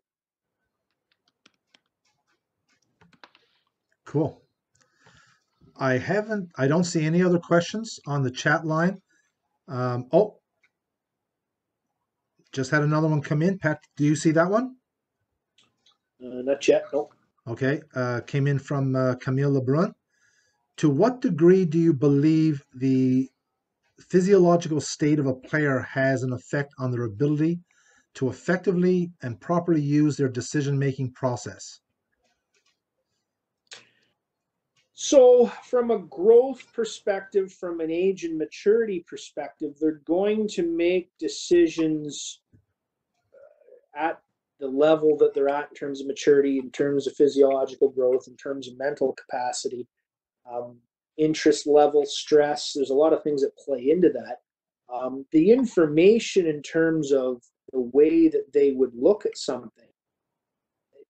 Cool. I haven't, I don't see any other questions on the chat line. Um, oh, just had another one come in. Pat, do you see that one? Uh, not yet, no. Okay, uh, came in from uh, Camille Lebrun. To what degree do you believe the physiological state of a player has an effect on their ability to effectively and properly use their decision making process? So, from a growth perspective, from an age and maturity perspective, they're going to make decisions uh, at the level that they're at in terms of maturity, in terms of physiological growth, in terms of mental capacity, um, interest level, stress. There's a lot of things that play into that. Um, the information in terms of the way that they would look at something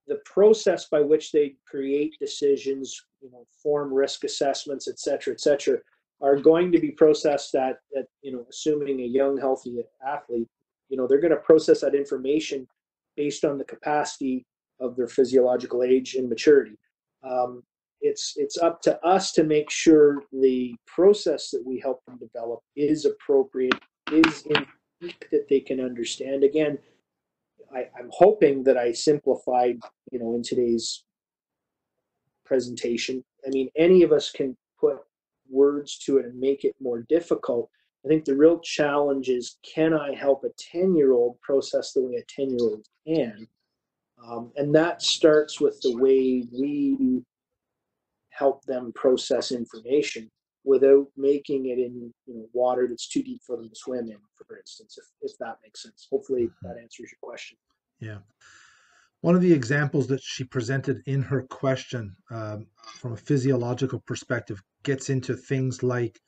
the process by which they create decisions, you know, form risk assessments, et cetera, et cetera, are going to be processed at, at you know, assuming a young, healthy athlete, you know, they're going to process that information based on the capacity of their physiological age and maturity. Um, it's it's up to us to make sure the process that we help them develop is appropriate, is in that they can understand. Again, I, I'm hoping that I simplified, you know, in today's presentation. I mean, any of us can put words to it and make it more difficult. I think the real challenge is can I help a 10 year old process the way a 10 year old can? Um, and that starts with the way we help them process information without making it in you know water that's too deep for them to swim in, for instance, if, if that makes sense. Hopefully that answers your question. Yeah. One of the examples that she presented in her question um, from a physiological perspective gets into things like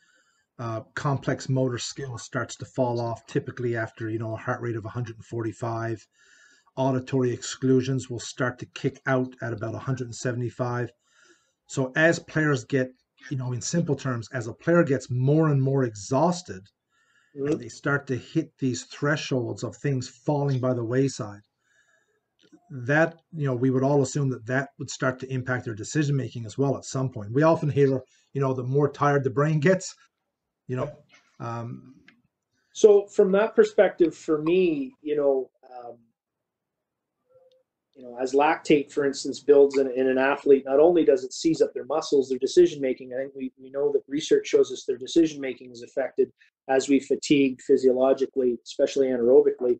uh, complex motor skill starts to fall off typically after you know a heart rate of 145 auditory exclusions will start to kick out at about 175 so as players get you know in simple terms as a player gets more and more exhausted mm-hmm. they start to hit these thresholds of things falling by the wayside. That you know we would all assume that that would start to impact their decision making as well at some point. We often hear you know the more tired the brain gets you know um, so from that perspective for me you know um, you know as lactate for instance builds in, in, an athlete not only does it seize up their muscles their decision making i think we, we know that research shows us their decision making is affected as we fatigue physiologically especially anaerobically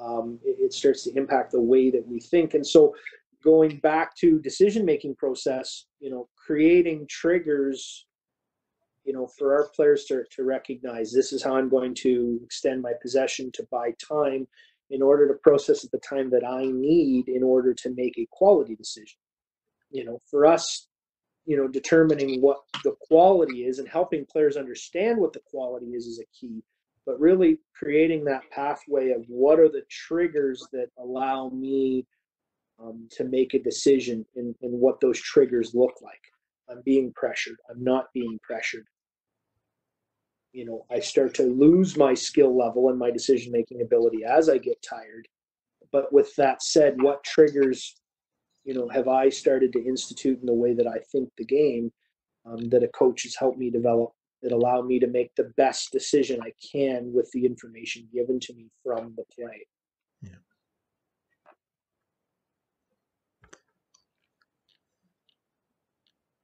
um, it, it starts to impact the way that we think. And so going back to decision making process you know creating triggers you know, for our players to, to recognize this is how I'm going to extend my possession to buy time in order to process at the time that I need in order to make a quality decision. You know, for us, you know, determining what the quality is and helping players understand what the quality is is a key, but really creating that pathway of what are the triggers that allow me um, to make a decision and, and what those triggers look like. I'm being pressured. I'm not being pressured you know i start to lose my skill level and my decision making ability as i get tired. But with that said what triggers you know have i started to institute in the way that i think the game um, that a coach has helped me develop that allow me to make the best decision i can with the information given to me from the play? Yeah.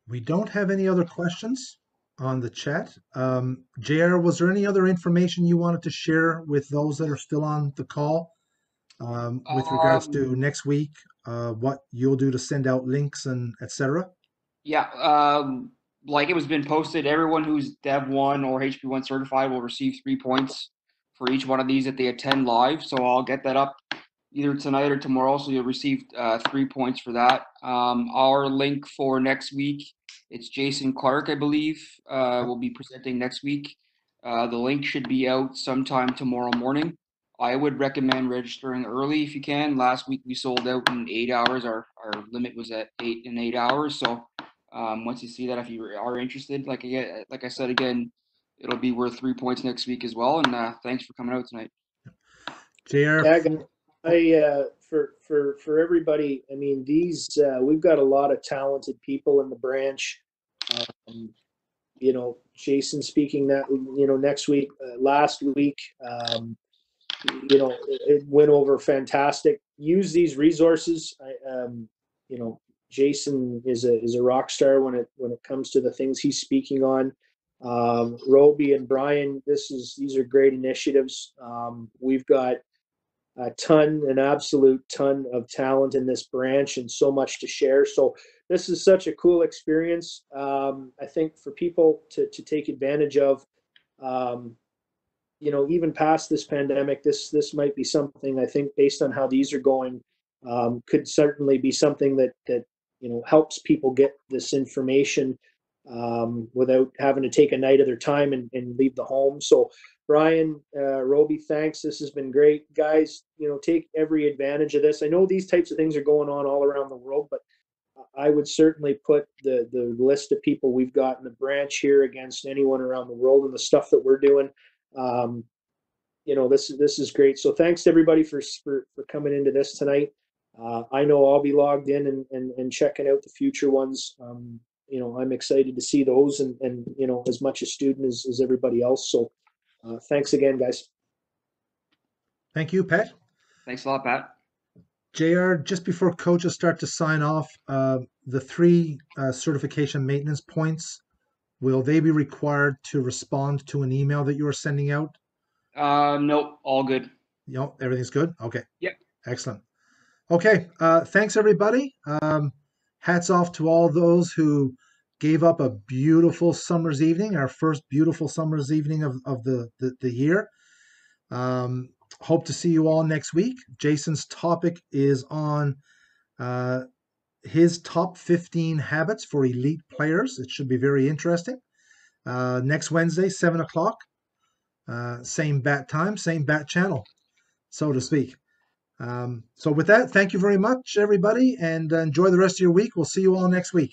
we don't have any other questions on the chat. Um, JR, was there any other information you wanted to share with those that are still on the call um, with regards to Um, next week, uh, what you'll do to send out links and etc.? Yeah, um, like it was been posted, everyone who's Dev One or HP One certified will receive three points for each one of these that they attend live. So I'll get that up either tonight or tomorrow. So you'll receive uh, three points for that. Um, our link for next week it's Jason Clark, I believe, uh, will be presenting next week. Uh, the link should be out sometime tomorrow morning. I would recommend registering early if you can. Last week we sold out in eight hours. Our, our limit was at eight and eight hours. So um, once you see that, if you are interested, like I, like I said again, it'll be worth three points next week as well. And uh, thanks for coming out tonight. JR, I uh, for for for everybody. I mean, these uh, we've got a lot of talented people in the branch. Um, you know, Jason speaking that you know next week, uh, last week. Um, you know, it, it, went over fantastic. Use these resources. I, um, you know, Jason is a is a rock star when it when it comes to the things he's speaking on. Um, Roby and Brian, this is these are great initiatives. Um, we've got a ton, an absolute ton of talent in this branch and so much to share. So this is such a cool experience. Um, I think for people to, to take advantage of, um, you know, even past this pandemic, this, this might be something I think based on how these are going, um, could certainly be something that, that, you know, helps people get this information um, without having to take a night of their time and, and leave the home. So Brian, uh, Roby, thanks. This has been great. Guys, you know, take every advantage of this. I know these types of things are going on all around the world, but I would certainly put the, the list of people we've got in the branch here against anyone around the world and the stuff that we're doing. Um, you know, this, this is great. So thanks to everybody for, for, for coming into this tonight. Uh, I know I'll be logged in and, and, and checking out the future ones. Um, you know, I'm excited to see those and, and, you know, as much a student as, as everybody else. So uh, thanks again, guys. Thank you, Pat. Thanks a lot, Pat. JR, just before coaches start to sign off, uh, the three uh, certification maintenance points, will they be required to respond to an email that you are sending out? Uh, nope, all good. Yep, everything's good? Okay. Yep. Excellent. Okay, uh, thanks everybody. Um, hats off to all those who gave up a beautiful summer's evening, our first beautiful summer's evening of, of the, the, the year. Um, hope to see you all next week. Jason's topic is on uh, his top 15 habits for elite players. It should be very interesting. Uh, next Wednesday, 7 o'clock. Uh, same bat time, same bat channel, so to speak. Um, so, with that, thank you very much, everybody, and enjoy the rest of your week. We'll see you all next week.